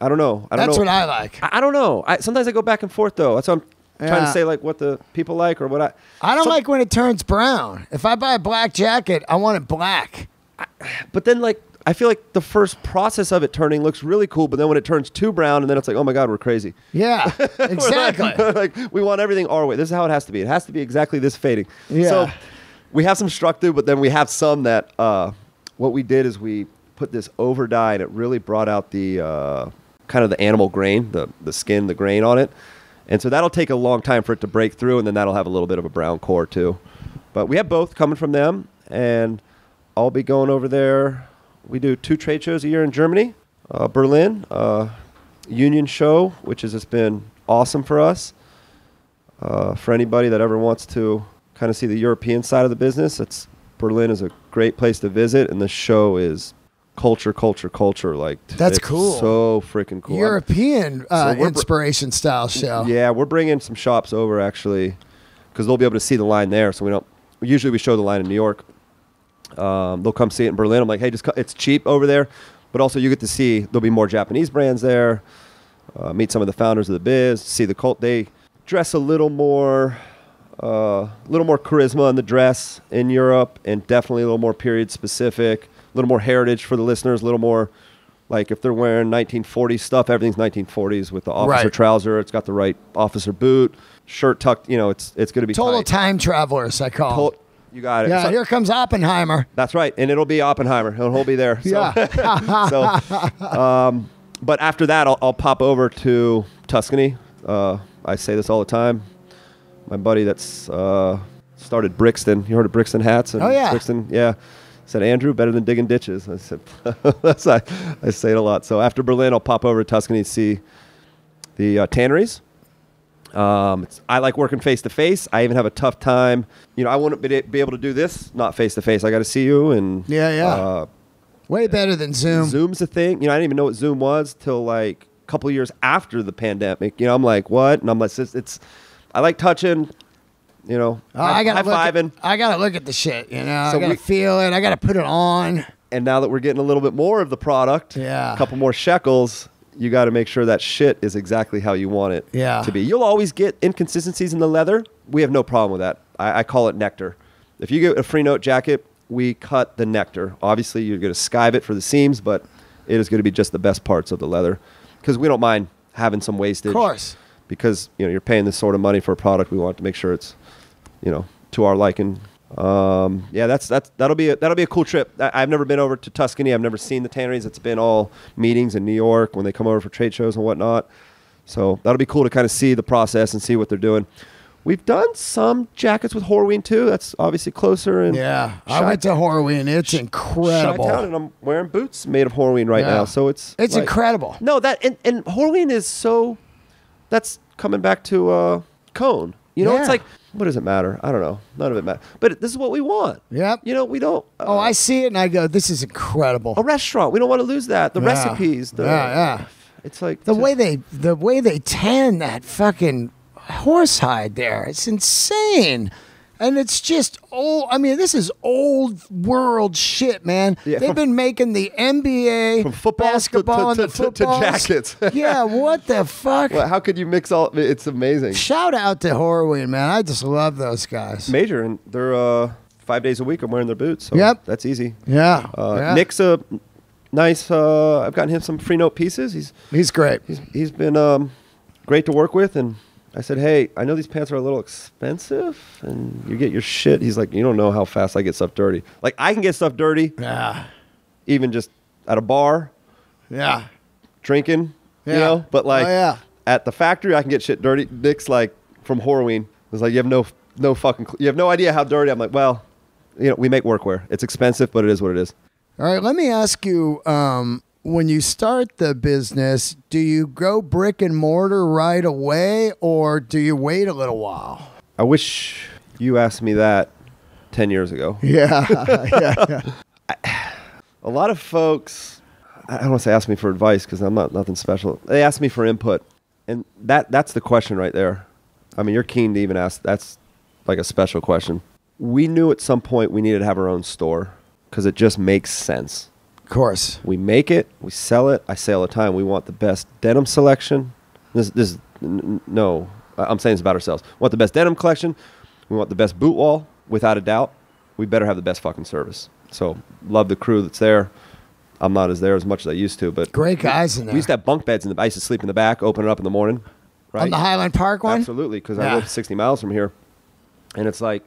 I don't know. I don't That's know. what I like. I, I don't know. I, sometimes I go back and forth though. That's what I'm trying Yeah. to say, like what the people like or what I. I don't like when it turns brown. If I buy a black jacket, I want it black. But then like I feel like the first process of it turning looks really cool, but then when it turns too brown, and then it's like, oh my god, we're crazy. Yeah, exactly. like we want everything our way. This is how it has to be. It has to be exactly this fading. Yeah. So we have some struck through, but then we have some that uh, what we did is we put this over dye, and it really brought out the uh, kind of the animal grain, the the skin, the grain on it. And so that'll take a long time for it to break through, and then that'll have a little bit of a brown core too. But we have both coming from them, and I'll be going over there. We do two trade shows a year in Germany, uh, Berlin, uh, Union Show, which has just been awesome for us. Uh, for anybody that ever wants to kind of see the European side of the business, it's Berlin is a great place to visit, and the show is culture, culture, culture. Like That's it's cool. So freaking cool. European uh, So we're br- inspiration style show. yeah, we're bringing some shops over actually, because they'll be able to see the line there. So we don't. Usually we show the line in New York. Um, they'll come see it in Berlin. I'm like, hey, just co- it's cheap over there, but also you get to see there'll be more Japanese brands there. Uh, meet some of the founders of the biz. See the cult. They dress a little more, uh, a little more charisma in the dress in Europe, and definitely a little more period specific, little more heritage for the listeners, a little more Like if they're wearing 1940s stuff, everything's 1940s with the officer Right. trouser. It's got the right officer boot, shirt tucked. You know, it's it's going to be Total tight. time travelers, I call. you got it. yeah, So- here comes Oppenheimer. that's right, and it'll be Oppenheimer. He'll, he'll be there. So, Yeah. so, um, but after that, I'll, I'll pop over to Tuscany. Uh, I say this all the time. My buddy that's uh, started Brixton. You heard of Brixton hats? And Oh, yeah. Brixton, yeah. Said Andrew, better than digging ditches. I said, that's I, I say it a lot. So after Berlin, I'll pop over to Tuscany to see the uh, tanneries. Um, it's, I like working face to face. I even have a tough time. You know, I wouldn't be, be able to do this not face to face. I got to see you and Yeah, yeah. Uh, Way better than Zoom. Zoom's a thing. You know, I didn't even know what Zoom was till like a couple years after the pandemic. You know, I'm like, what? And I'm like, it's, it's I like touching. You know, Oh, I gotta look at. I gotta look at the shit. You know, So I gotta feel it. I gotta put it on. And now that we're getting a little bit more of the product, Yeah. a couple more shekels, you got to make sure that shit is exactly how you want it Yeah. to be. You'll always get inconsistencies in the leather. We have no problem with that. I, I call it nectar. If you get a Freenote jacket, we cut the nectar. Obviously, you're going to skive it for the seams, but it is going to be just the best parts of the leather because we don't mind having some wastage. Of course. Because you know you're paying this sort of money for a product, we want to make sure it's, you know, to our liking. Um, yeah, that's that's that'll be a, that'll be a cool trip. I, I've never been over to Tuscany. I've never seen the tanneries. It's been all meetings in New York when they come over for trade shows and whatnot. So that'll be cool to kind of see the process and see what they're doing. We've done some jackets with Horween too. That's obviously closer and Yeah, I went to Horween. It's incredible. Chi-Town, and I'm wearing boots made of Horween right Yeah. now. So it's It's like- incredible. No, that and, and Horween is so. That's coming back to uh, cone. You know, Yeah. it's like what does it matter? I don't know. None of it matters. But this is what we want. Yep. You know, we don't. Uh, Oh, I see it and I go, this is incredible. a restaurant. We don't want to lose that. The Yeah. recipes. The, yeah, yeah. It's like The way they the way they tan that fucking horsehide there, it's insane. And it's just old. I mean, this is old world shit, man. Yeah, They've been making the NBA, From footballs to- basketball, to- to- to- to jackets. yeah, what the fuck? Well, how could you mix all? It's amazing. Shout out to Horween, man. I just love those guys. Major, and they're uh, five days a week. I'm wearing their boots. So Yep. That's easy. Yeah, Uh, yeah. Nick's a nice. Uh, I've gotten him some Freenote pieces. He's he's great. he's he's been um, great to work with, and I said, hey, I know these pants are a little expensive, and you get your shit. He's like, you don't know how fast I get stuff dirty. Like I can get stuff dirty, Yeah, even just at a bar yeah. drinking, Yeah. you know. But like Oh, yeah. at the factory, I can get shit dirty. Nick's like from Horween was like, you have no no fucking, cl- you have no idea how dirty. I'm like, well, you know, we make workwear. It's expensive, but it is what it is. All right, let me ask you um, when you start the business, do you go brick and mortar right away or do you wait a little while? I wish you asked me that ten years ago. Yeah, yeah, yeah. A lot of folks, I don't want to say ask me for advice because I'm not nothing special. They ask me for input, and that that's the question right there. I mean, you're keen to even ask. That's like a special question. We knew at some point we needed to have our own store because it just makes sense. Of course. We make it, we sell it. I say all the time, we want the best denim selection. This, this, no, I'm saying this about ourselves. We want the best denim collection. We want the best boot wall, without a doubt. We better have the best fucking service. So, love the crew that's there. I'm not as there as much as I used to, but Great guys in there. we used to have bunk beds in the. I used to sleep in the back, open it up in the morning. Right. On the Highland Park one? Absolutely, because Yeah. I live 60 miles from here, and it's like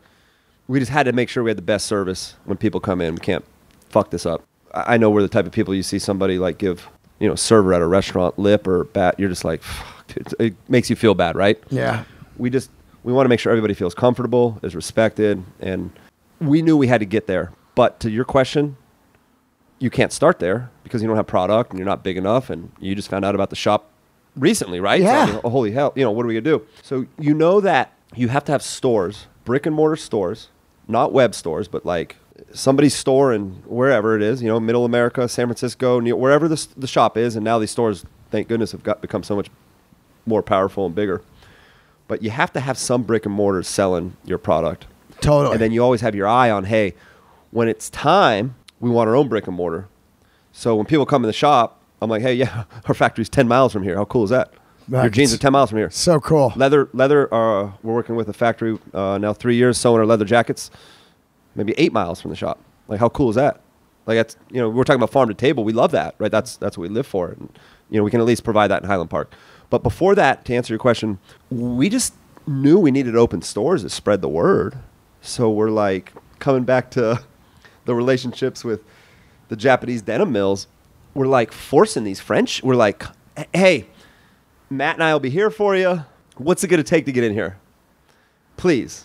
we just had to make sure we had the best service when people come in. We can't fuck this up. I know we're the type of people you see somebody like give you know server at a restaurant lip or bat. You're just like, fuck, dude. it makes you feel bad, right? Yeah. We just we want to make sure everybody feels comfortable, is respected, and we knew we had to get there. But to your question, you can't start there because you don't have product and you're not big enough, and you just found out about the shop recently, right? So, I Yeah. oh, holy hell, you know what are we gonna do? So you know that you have to have stores, brick and mortar stores, not web stores, but like somebody's store in wherever it is, you know, Middle America, San Francisco, New wherever the, the shop is, and now these stores, thank goodness, have got become so much more powerful and bigger. But you have to have some brick and mortar selling your product. Totally. And then you always have your eye on, hey, when it's time, we want our own brick and mortar. So when people come in the shop, I'm like, hey, yeah, our factory's 10 miles from here. How cool is that? Your jeans are 10 miles from here. so cool. Leather, leather. Uh, we're working with a factory uh, now three years sewing our leather jackets, maybe eight miles from the shop. Like, how cool is that? Like that's you know we're talking about farm to table. We love that, right? That's that's what we live for. And, you know we can at least provide that in Highland Park. But before that, to answer your question, we just knew we needed open stores to spread the word. So we're like coming back to the relationships with the Japanese denim mills. We're like forcing these French. We're like, hey, Matt and I will be here for you. What's it going to take to get in here? Please.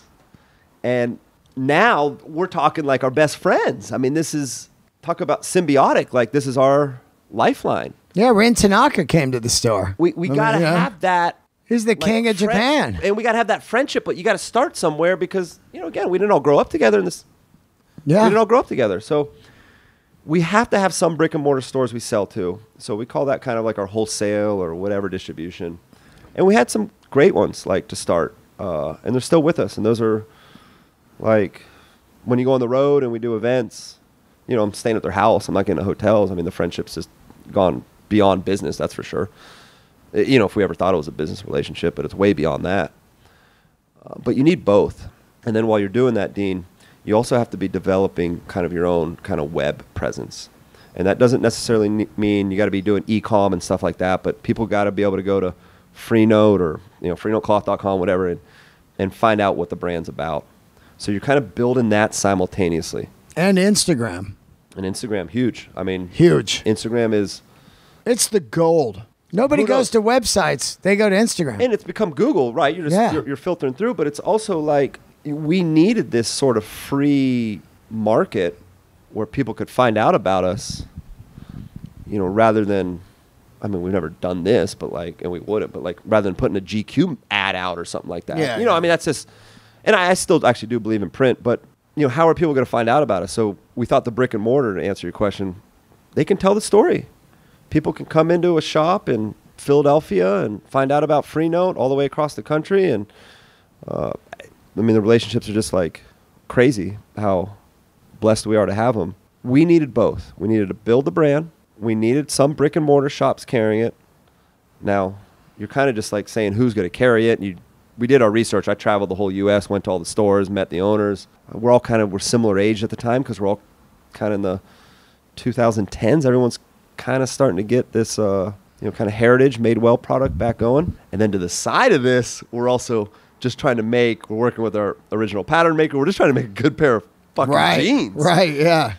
And now we're talking like our best friends. I mean, this is talk about symbiotic. Like this is our lifeline. Yeah, Rin Tanaka came to the store. We we I gotta yeah. have that. He's the like, king of Japan. and we gotta have that friendship. But you gotta start somewhere because you know, again, we didn't all grow up together in this. Yeah, we didn't all grow up together, so we have to have some brick and mortar stores we sell to. So we call that kind of like our wholesale or whatever distribution. And we had some great ones like to start, uh, and they're still with us. And those are like when you go on the road and we do events. You know, I'm staying at their house. I'm not getting to hotels. I mean, the friendship's just gone beyond business. That's for sure. Uh, You know, if we ever thought it was a business relationship, but it's way beyond that. Uh, but you need both. And then while you're doing that, Dean, you also have to be developing kind of your own kind of web presence. And that doesn't necessarily ne- mean you got to be doing e-com and stuff like that, but people got to be able to go to Freenote or you know freenotecloth.com, whatever, and, and find out what the brand's about. So you're kind of building that simultaneously. And Instagram. And Instagram, huge. I mean, Huge. Instagram is, It's the gold. Nobody Who goes to websites. They go to Instagram. and it's become Google, right? You're just Yeah. you're, you're filtering through, but it's also like we needed this sort of free market where people could find out about us, you know, rather than. I mean, we've never done this, but like, and we wouldn't, but like, rather than putting a GQ ad out or something like that, Yeah, you know, yeah. I mean, that's just, and I, I still actually do believe in print, but you know, how are people going to find out about us? So we thought the brick and mortar, to answer your question, they can tell the story. People can come into a shop in Philadelphia and find out about Freenote all the way across the country, and uh, I mean, the relationships are just like crazy. How blessed we are to have them. We needed both. We needed to build the brand. We needed some brick and mortar shops carrying it. Now, you're kind of just like saying who's going to carry it. And you, we did our research. I traveled the whole U.S., went to all the stores, met the owners. We're all kind of we're similar age at the time because we're all kind of in the 2010s. Everyone's kind of starting to get this, uh, you know, kind of heritage made well product back going. And then to the side of this, we're also just trying to make. We're working with our original pattern maker. We're just trying to make a good pair of fucking right. jeans. Right. Yeah.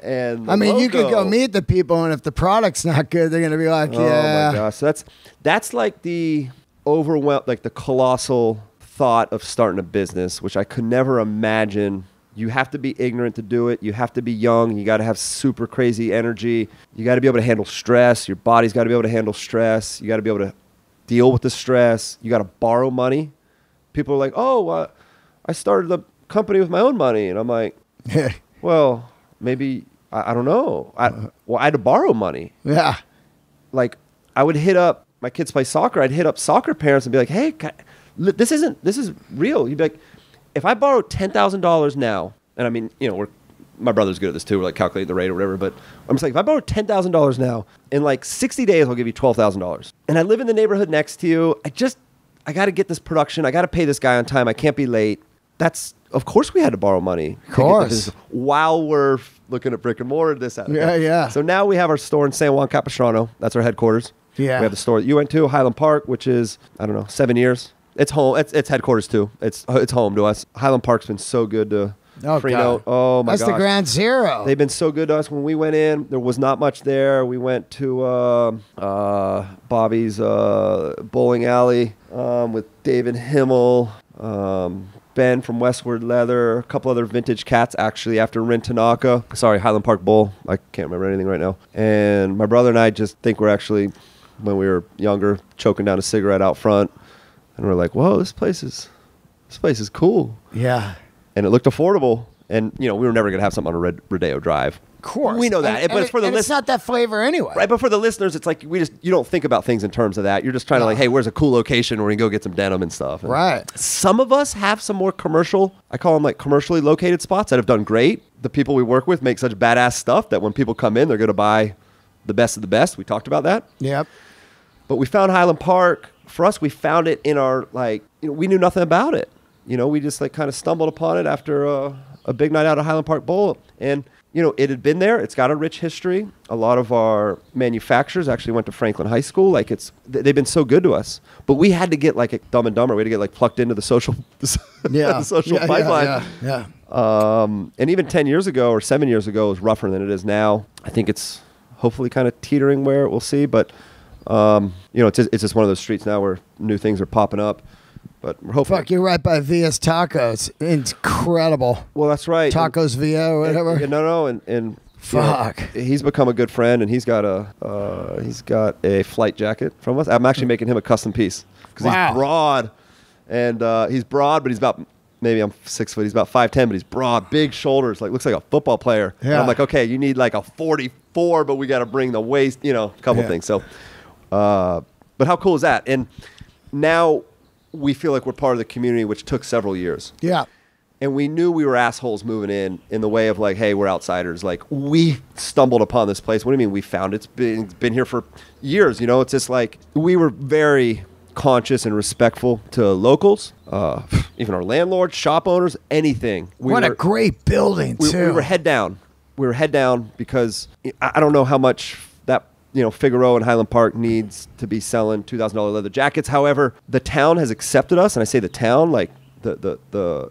And I mean, you could go meet the people, and if the product's not good, they're going to be like, Oh yeah. my gosh, so that's that's like the overwhelm, like the colossal thought of starting a business, which I could never imagine. You have to be ignorant to do it. You have to be young. You got to have super crazy energy. You got to be able to handle stress. Your body's got to be able to handle stress. You got to be able to deal with the stress. You got to borrow money. People are like, "Oh, uh, I started the company with my own money," and I'm like, "Well, maybe I, I don't know. I, well, I had to borrow money." yeah. like I would hit up my kids play soccer. I'd hit up soccer parents and be like, "Hey, this isn't this is real." You'd be like, "If I borrow ten thousand dollars now, and I mean, you know, we're my brother's good at this too. We're like calculating the rate or whatever. But I'm just like, if I borrow ten thousand dollars now, in like sixty days, I'll give you twelve thousand dollars, and I live in the neighborhood next to you. I just I got to get this production. I got to pay this guy on time. I can't be late. That's of course we had to borrow money. the course. while we're looking at brick and mortar. This and Yeah, yeah. So now we have our store in San Juan Capistrano. That's our headquarters. Yeah. We have the store that you went to, Highland Park, which is I don't know, seven years. It's home. It's, it's headquarters too. It's it's home to us. Highland Park's been so good to Oh, Freenote. God. Oh my god. That's the gosh. ground zero. They've been so good to us when we went in. There was not much there. We went to uh, uh, Bobby's uh, bowling alley um, with David Himmel, um, Ben from Westward Leather, a couple other vintage cats actually after Rin Tanaka. Sorry, Highland Park Bowl. I can't remember anything right now. And my brother and I just think we're actually, when we were younger, choking down a cigarette out front, and we're like, "Whoa, this place is, this place is cool." yeah. and it looked affordable. And you know, we were never going to have something on a Red, Rodeo Drive. Of course. we know that. And, but it's for the and it's not that flavor anyway. right? But for the listeners, it's like we just you don't think about things in terms of that. You're just trying to like, hey, where's a cool location where we can go get some denim and stuff. And Right. Some of us have some more commercial. I call them like commercially located spots that have done great. The people we work with make such badass stuff that when people come in, they're going to buy the best of the best. We talked about that. Yep. But we found Highland Park. For us, we found it in our like you know, we knew nothing about it. You know, we just like kind of stumbled upon it after uh, a big night out at Highland Park Bowl, and you know, it had been there. It's got a rich history. A lot of our manufacturers actually went to Franklin High School. Like it's, they've been so good to us. But we had to get like a Dumb and Dumber. We had to get like plucked into the social, yeah the social Yeah, yeah, pipeline. Yeah, yeah. Um, and even 10 years ago or seven years ago was rougher than it is now. I think it's hopefully kind of teetering where we'll see. But, um, you know, it's just, it's just one of those streets now where new things are popping up. But we're hoping. Fuck, you're right by Villa's Tacos. Incredible. Well, that's right. Tacos Villa or whatever. and- no, no, and and you know, Fuck. he's become a good friend, and he's got a uh, he's got a flight jacket from us. I'm actually making him a custom piece because Wow. he's broad, and uh, he's broad, but he's about maybe I'm six foot. He's about five ten, but he's broad, big shoulders, like looks like a football player. And Yeah. I'm like, okay, you need like a 44, but we got to bring the waist, you know, a couple Yeah. things. So, uh, but how cool is that? And now we feel like we're part of the community, which took several years yeah. and we knew we were assholes moving in in the way of like hey we're outsiders like we stumbled upon this place what do you mean we found it? it's been it's been here for years you know it's just like we were very conscious and respectful to locals uh, even our landlords shop owners anything we what were, a great building, we, too. we were head down we were head down because I don't know how much you know Figueroa and Highland Park needs to be selling two thousand dollar leather jackets. However, the town has accepted us, and I say the town like the the the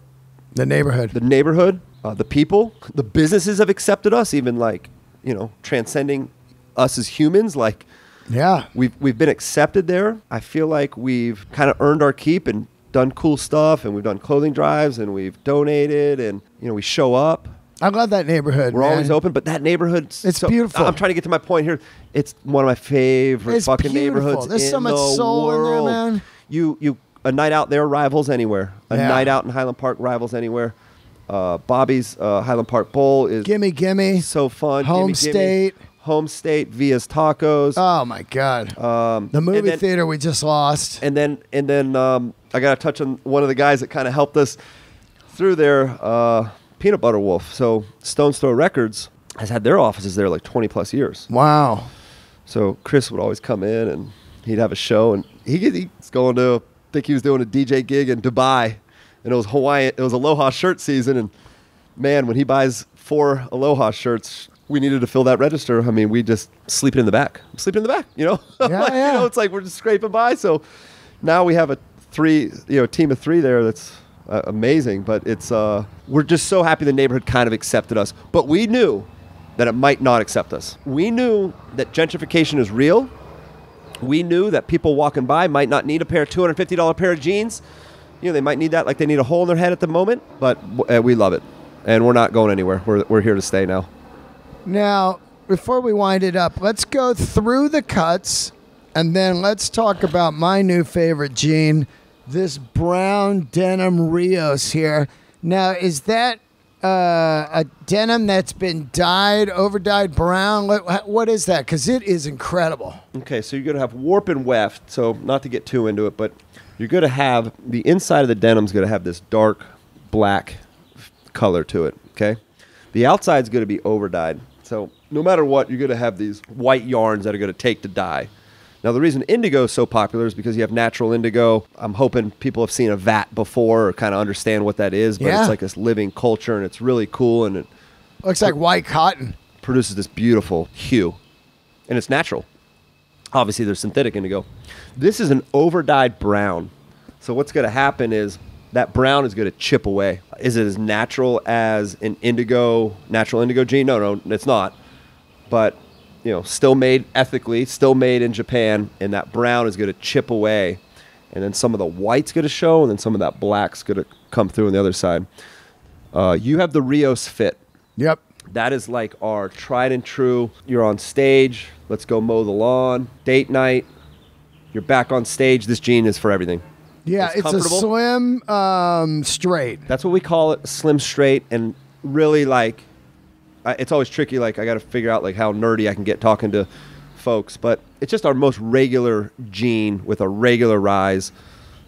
the neighborhood. the neighborhood, uh, the people, the businesses have accepted us, even like you know, transcending us as humans. Like yeah. we've we've been accepted there. I feel like we've kind of earned our keep and done cool stuff, and we've done clothing drives, and we've donated, and you know, we show up. I love that neighborhood. We're man. always open, but that neighborhood, It's beautiful. I'm trying to get to my point here. It's one of my favorite It's fucking beautiful. neighborhoods. There's in so much the soul in there, man. You you a night out there rivals anywhere. A Yeah. night out in Highland Park rivals anywhere. Uh, Bobby's uh, Highland Park Bowl is Gimme, gimme. so fun. Home Gimme, gimme. state. Home State, Villa's Tacos. Oh my god. um, the movie then, theater we just lost. And then and then um, I got to touch on one of the guys that kind of helped us through there. Uh, Peanut Butter Wolf. So Stones Throw Records has had their offices there like 20 plus years. Wow. So Chris would always come in and he'd have a show, and he he's going to I think he was doing a DJ gig in Dubai, and it was Hawaiian, it was Aloha shirt season, and man, when he buys four Aloha shirts, we needed to fill that register. I mean, we just sleeping in the back, sleeping in the back, you know, Yeah, Like, yeah. you know, it's like we're just scraping by. So now we have a three, you know, team of three there. That's uh, amazing, but it's uh, we're just so happy the neighborhood kind of accepted us, but we knew that it might not accept us. We knew that gentrification is real. We knew that people walking by might not need a pair of $250 pair of jeans. You know, they might need that like they need a hole in their head at the moment, but uh, we love it. And we're not going anywhere. We're, we're here to stay now. Now, before we wind it up, let's go through the cuts and then let's talk about my new favorite jean, this brown denim Rios here. Now, is that uh, a denim that's been dyed, over dyed brown? What, is that? Because it is incredible. Okay, so you're going to have warp and weft. So, not to get too into it, but you're going to have the inside of the denim's going to have this dark black color to it. Okay, the outside's going to be over dyed. So, no matter what, you're going to have these white yarns that are going to take to dye. Now, the reason indigo is so popular is because you have natural indigo. I'm hoping people have seen a vat before or kind of understand what that is, but Yeah. it's like this living culture and it's really cool and it Looks like white cotton. produces this beautiful hue, and it's natural. Obviously, there's synthetic indigo. This is an overdyed brown. So what's going to happen is that brown is going to chip away. Is it as natural as an indigo, natural indigo jean? No, no, it's not. But you know, still made ethically, still made in Japan, and that brown is going to chip away, and then some of the white's going to show, and then some of that black's going to come through on the other side. Uh, you have the Rios fit. Yep. That is like our tried and true. You're on stage. Let's go mow the lawn. Date night. You're back on stage. This jean is for everything. Yeah, It's it's, a slim, um, straight. That's what we call it, slim straight, and really like. I- It's always tricky. Like I got to figure out like how nerdy I can get talking to folks, but it's just our most regular jean with a regular rise.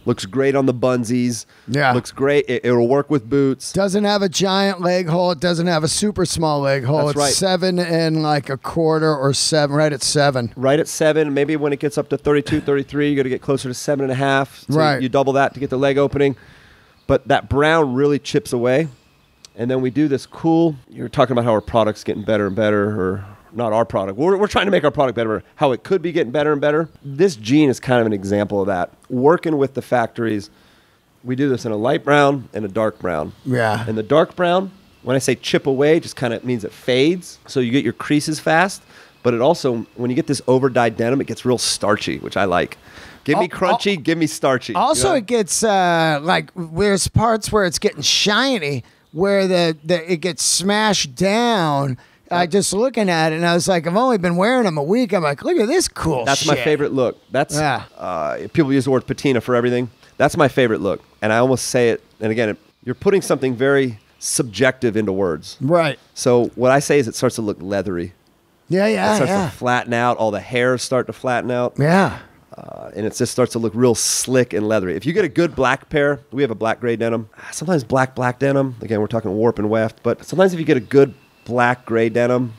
Looks great on the bunsies. Yeah. Looks great. It, it'll work with boots. Doesn't have a giant leg hole. It doesn't have a super small leg hole. That's it's right. seven and like a quarter or seven, right at seven. right at seven. Maybe when it gets up to 32, 33, you got to get closer to seven and a half. So Right. You double that to get the leg opening. But that brown really chips away. And then we do this cool. You're talking about how our product's getting better and better, or not our product. We're, we're trying to make our product better. How it could be getting better and better. This jean is kind of an example of that. Working with the factories, we do this in a light brown and a dark brown. Yeah. And the dark brown, when I say chip away, just kind of means it fades, so you get your creases fast. But it also, when you get this over dyed denim, it gets real starchy, which I like. Give me crunchy, give me starchy. Also, You know? it gets uh, like there's parts where it's getting shiny, where the, the it gets smashed down. I just looking at it, and I was like, I've only been wearing them a week. I'm like, look at this cool. That's my favorite look. That's Yeah. uh, people use the word patina for everything. That's my favorite look, and I almost say it. And again, it, you're putting something very subjective into words. Right? So what I say is, it starts to look leathery. Yeah, yeah, It starts yeah, to flatten out. All the hairs start to flatten out, yeah. Uh, and it just starts to look real slick and leathery. If you get a good black pair, we have a black gray denim. Sometimes black black denim. Again, we're talking warp and weft, but sometimes if you get a good black gray denim.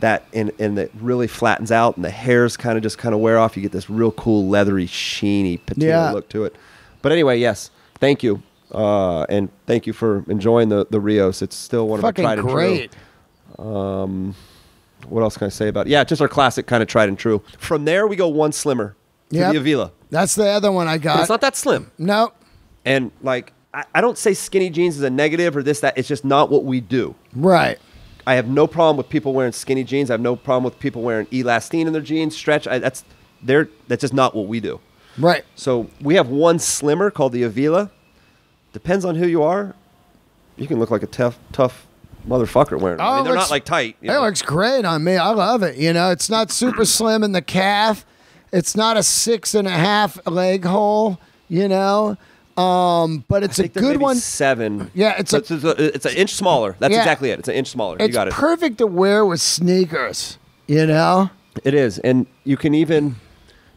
That and, and that really flattens out, and the hairs kind of just kind of wear off. You get this real cool, leathery, sheeny patina Yeah. look to it. But anyway, yes, thank you, uh, and thank you for enjoying the the Rios. It's still one of Fucking our tried and true. great. What else can I say about it? Yeah, just our classic kind of tried and true. From there, we go one slimmer to Yep. the Avila. That's the other one I But got. it's not that slim. no. And like, I, I don't say skinny jeans is a negative or this, that. It's just not what we do. Right. I have no problem with people wearing skinny jeans. I have no problem with people wearing elastane in their jeans, stretch. I, that's they're, that's just not what we do. Right. So we have one slimmer called the Avila. Depends on who you are. You can look like a tough, tough motherfucker wearing. it. I Oh, mean, they're looks- not like tight. you It know. looks great on me. I love it. You know, it's not super slim in the calf. It's not a six and a half leg hole. You know, um, but it's a good one. Seven. Yeah, it's So a- it's, a, it's an inch smaller. That's Yeah. exactly it. It's an inch smaller. It's you got it. perfect to wear with sneakers. You know. It is, and you can even,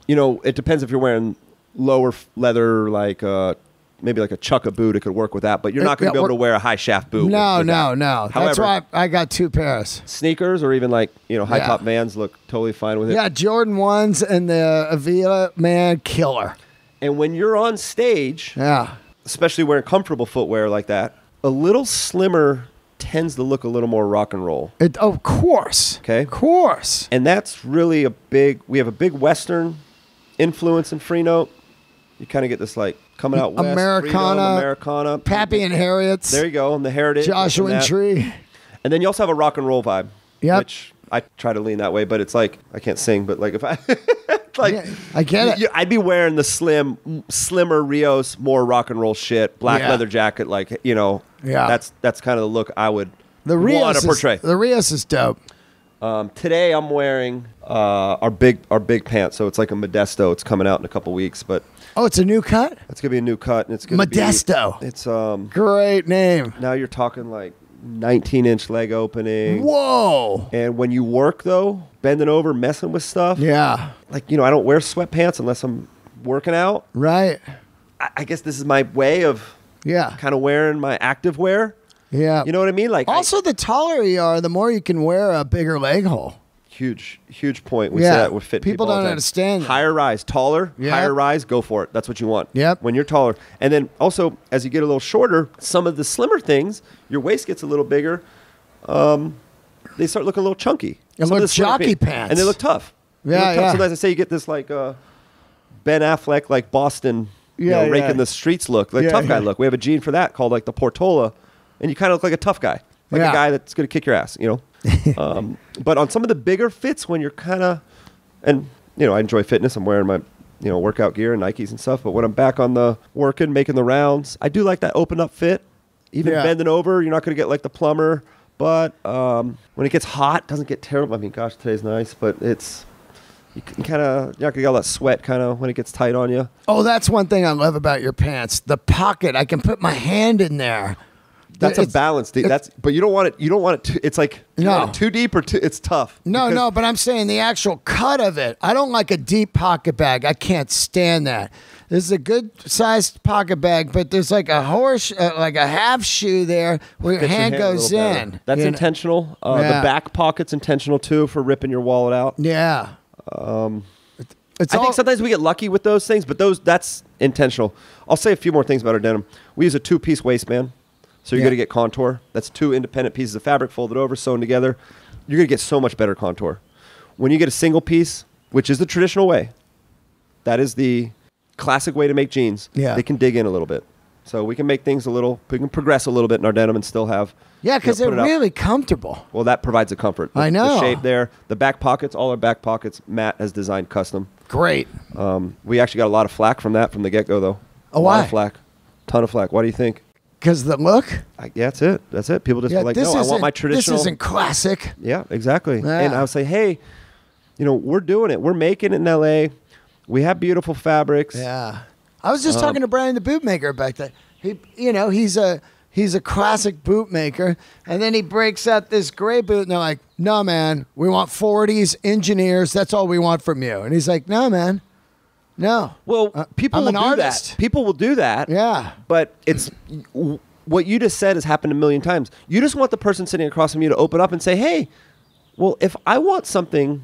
you know, it depends if you're wearing lower leather, like uh, maybe like a chukka boot. It could work with that, but you're not going to be able to wear a high shaft boot. No, with no, that. no. That's However, why I got two pairs. sneakers or even like you know high Yeah. top Vans look totally fine with it. Yeah, Jordan ones and the Avila, man, killer. And when you're on stage, Yeah. especially wearing comfortable footwear like that, a little slimmer tends to look a little more rock and roll. It, of course. Okay. Of course. And that's really a big. We have a big Western influence in Freenote. You kind of get this like coming out west, Americana, freedom, Americana, Pappy and Harriet's. There you go, and the heritage, Joshua and. Tree. and then you also have a rock and roll vibe. Yep. Which I try to lean that way, but it's like I can't sing, but like if I like, Yeah, I get it. I'd be wearing the slim, slimmer Rios, more rock and roll shit, black Yeah. leather jacket, like you know. Yeah. That's that's kind of the look I would The want Rios to is, portray. the Rios is dope. Um, today I'm wearing uh, our big our big pants, so it's like a Modesto. It's coming out in a couple weeks, but Oh, it's a new cut. it's gonna be a new cut, and it's gonna Modesto. Be, it's um Great name. now you're talking like 19 inch leg opening. Whoa. And when you work though, bending over, messing with stuff, Yeah. like you know, I don't wear sweatpants unless I'm working out. Right. I, I guess this is my way of Yeah. kind of wearing my active wear. Yeah. You know what I mean? Like I- Also, the taller you are, the more you can wear a bigger leg hole. Huge, huge point. We Yeah. say that with fit People people. don't understand. Higher rise, taller, Yep. higher rise, go for it. That's what you want. Yep. When you're taller, and then also as you get a little shorter, some of the slimmer things, your waist gets a little bigger. Um, they start looking a little chunky. And look jockey pants. and they look tough. They Yeah, look tough. yeah. Sometimes I say you get this like uh, Ben Affleck, like Boston, you Yeah, know, raking yeah. the streets look, like Yeah, tough guy look. We have a jean for that called like the Portola, and you kind of look like a tough guy, like a guy that's going to kick your ass, you know. um, but on some of the bigger fits, when you're kind of, and you know, I enjoy fitness. I'm wearing my, you know, workout gear and Nikes and stuff. But when I'm back on the working, making the rounds, I do like that open up fit. Even Yeah. bending over, you're not going to get like the plumber. But um, when it gets hot, it doesn't get terrible. I mean, gosh, today's nice, but it's you can kind of you're not gonna get all that sweat kind of when it gets tight on you. Oh, that's one thing I love about your pants. The pocket. I can put my hand in there. That's a balance. That's but you don't want it. You don't want it. Too, it's like No. it too deep or too. It's tough. No, no, but I'm saying the actual cut of it. I don't like a deep pocket bag. I can't stand that. This is a good sized pocket bag, but there's like a horse, uh, like a half shoe there where your fits your hand goes little better. in. That's intentional. Uh, Yeah. The back pocket's intentional too for ripping your wallet out. Yeah. Um, it's I think sometimes we get lucky with those things, but those that's intentional. I'll say a few more things about our denim. We use a two-piece waistband, So you're Yeah. going to get contour. That's two independent pieces of fabric folded over, sewn together. You're going to get so much better contour. When you get a single piece, which is the traditional way, that is the classic way to make jeans. Yeah. They can dig in a little bit. So we can make things a little, we can progress a little bit in our denim and still have. Yeah, you know, because they're really comfortable. Well, that provides a comfort. The- I know. The shape there, the back pockets, all our back pockets, Matt has designed custom. Great. Um, we actually got a lot of flack from that from the get go, though. Oh, a lot why? of flack. Ton of flack. What do you think? Because the look. I, yeah, that's it. That's it. People just Yeah, like, this no, I want my traditional. This isn't classic. Yeah, exactly. Yeah. And I would say, hey, you know, we're doing it. We're making it in LA. We have beautiful fabrics. Yeah. I was just Um, talking to Brian the bootmaker back there. He, you know, he's a he's a classic bootmaker, and then he breaks out this gray boot, and they're like, "No, man, we want 40s engineers. That's all we want from you." And he's like, "No, man, no." Well, Uh, people I'm will do artist. that. People will do that. Yeah. But it's what you just said has happened a million times. You just want the person sitting across from you to open up and say, "Hey, well, if I want something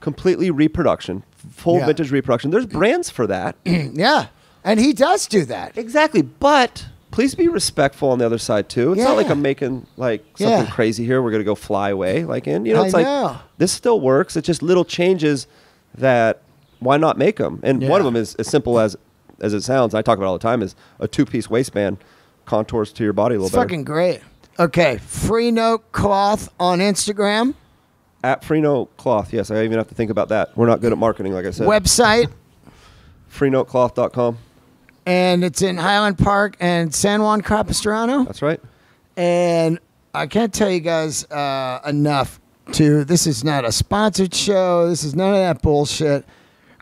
completely reproduction, full Yeah. vintage reproduction, there's brands for that." Yeah, and he does do that. exactly. But please be respectful on the other side too. It's not like I'm making like something Yeah. crazy here. We're gonna go fly away. Like, and you know, I it's like know. this still works. It's just little changes that why not make them? And one of them is as simple as as it sounds. I talk about it all the time. Is a two piece waistband contours to your body a little It's better. fucking great. Okay, Freenote cloth on Instagram At Freenote Cloth, yes, I even have to think about that. We're not good at marketing, like I said. website, freenotecloth.com. and it's in Highland Park and San Juan Capistrano. That's right. And I can't tell you guys uh, enough to this is not a sponsored show. This is none of that bullshit.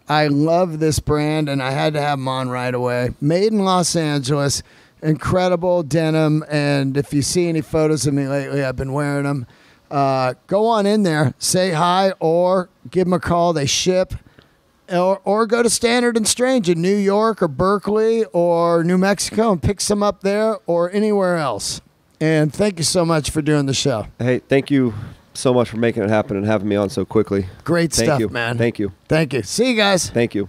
I love this brand and I had to have them on right away. Made in Los Angeles, incredible denim. And if you see any photos of me lately, I've been wearing them. Uh, go on in there, say hi, or give them a call. They ship. Or, or go to Standard and Strange in New York or Berkeley or New Mexico and pick some up there or anywhere else. And thank you so much for doing the show. Hey, thank you so much for making it happen and having me on so quickly. Great Thank stuff, you. man. Thank you. Thank you. See you guys. Thank you.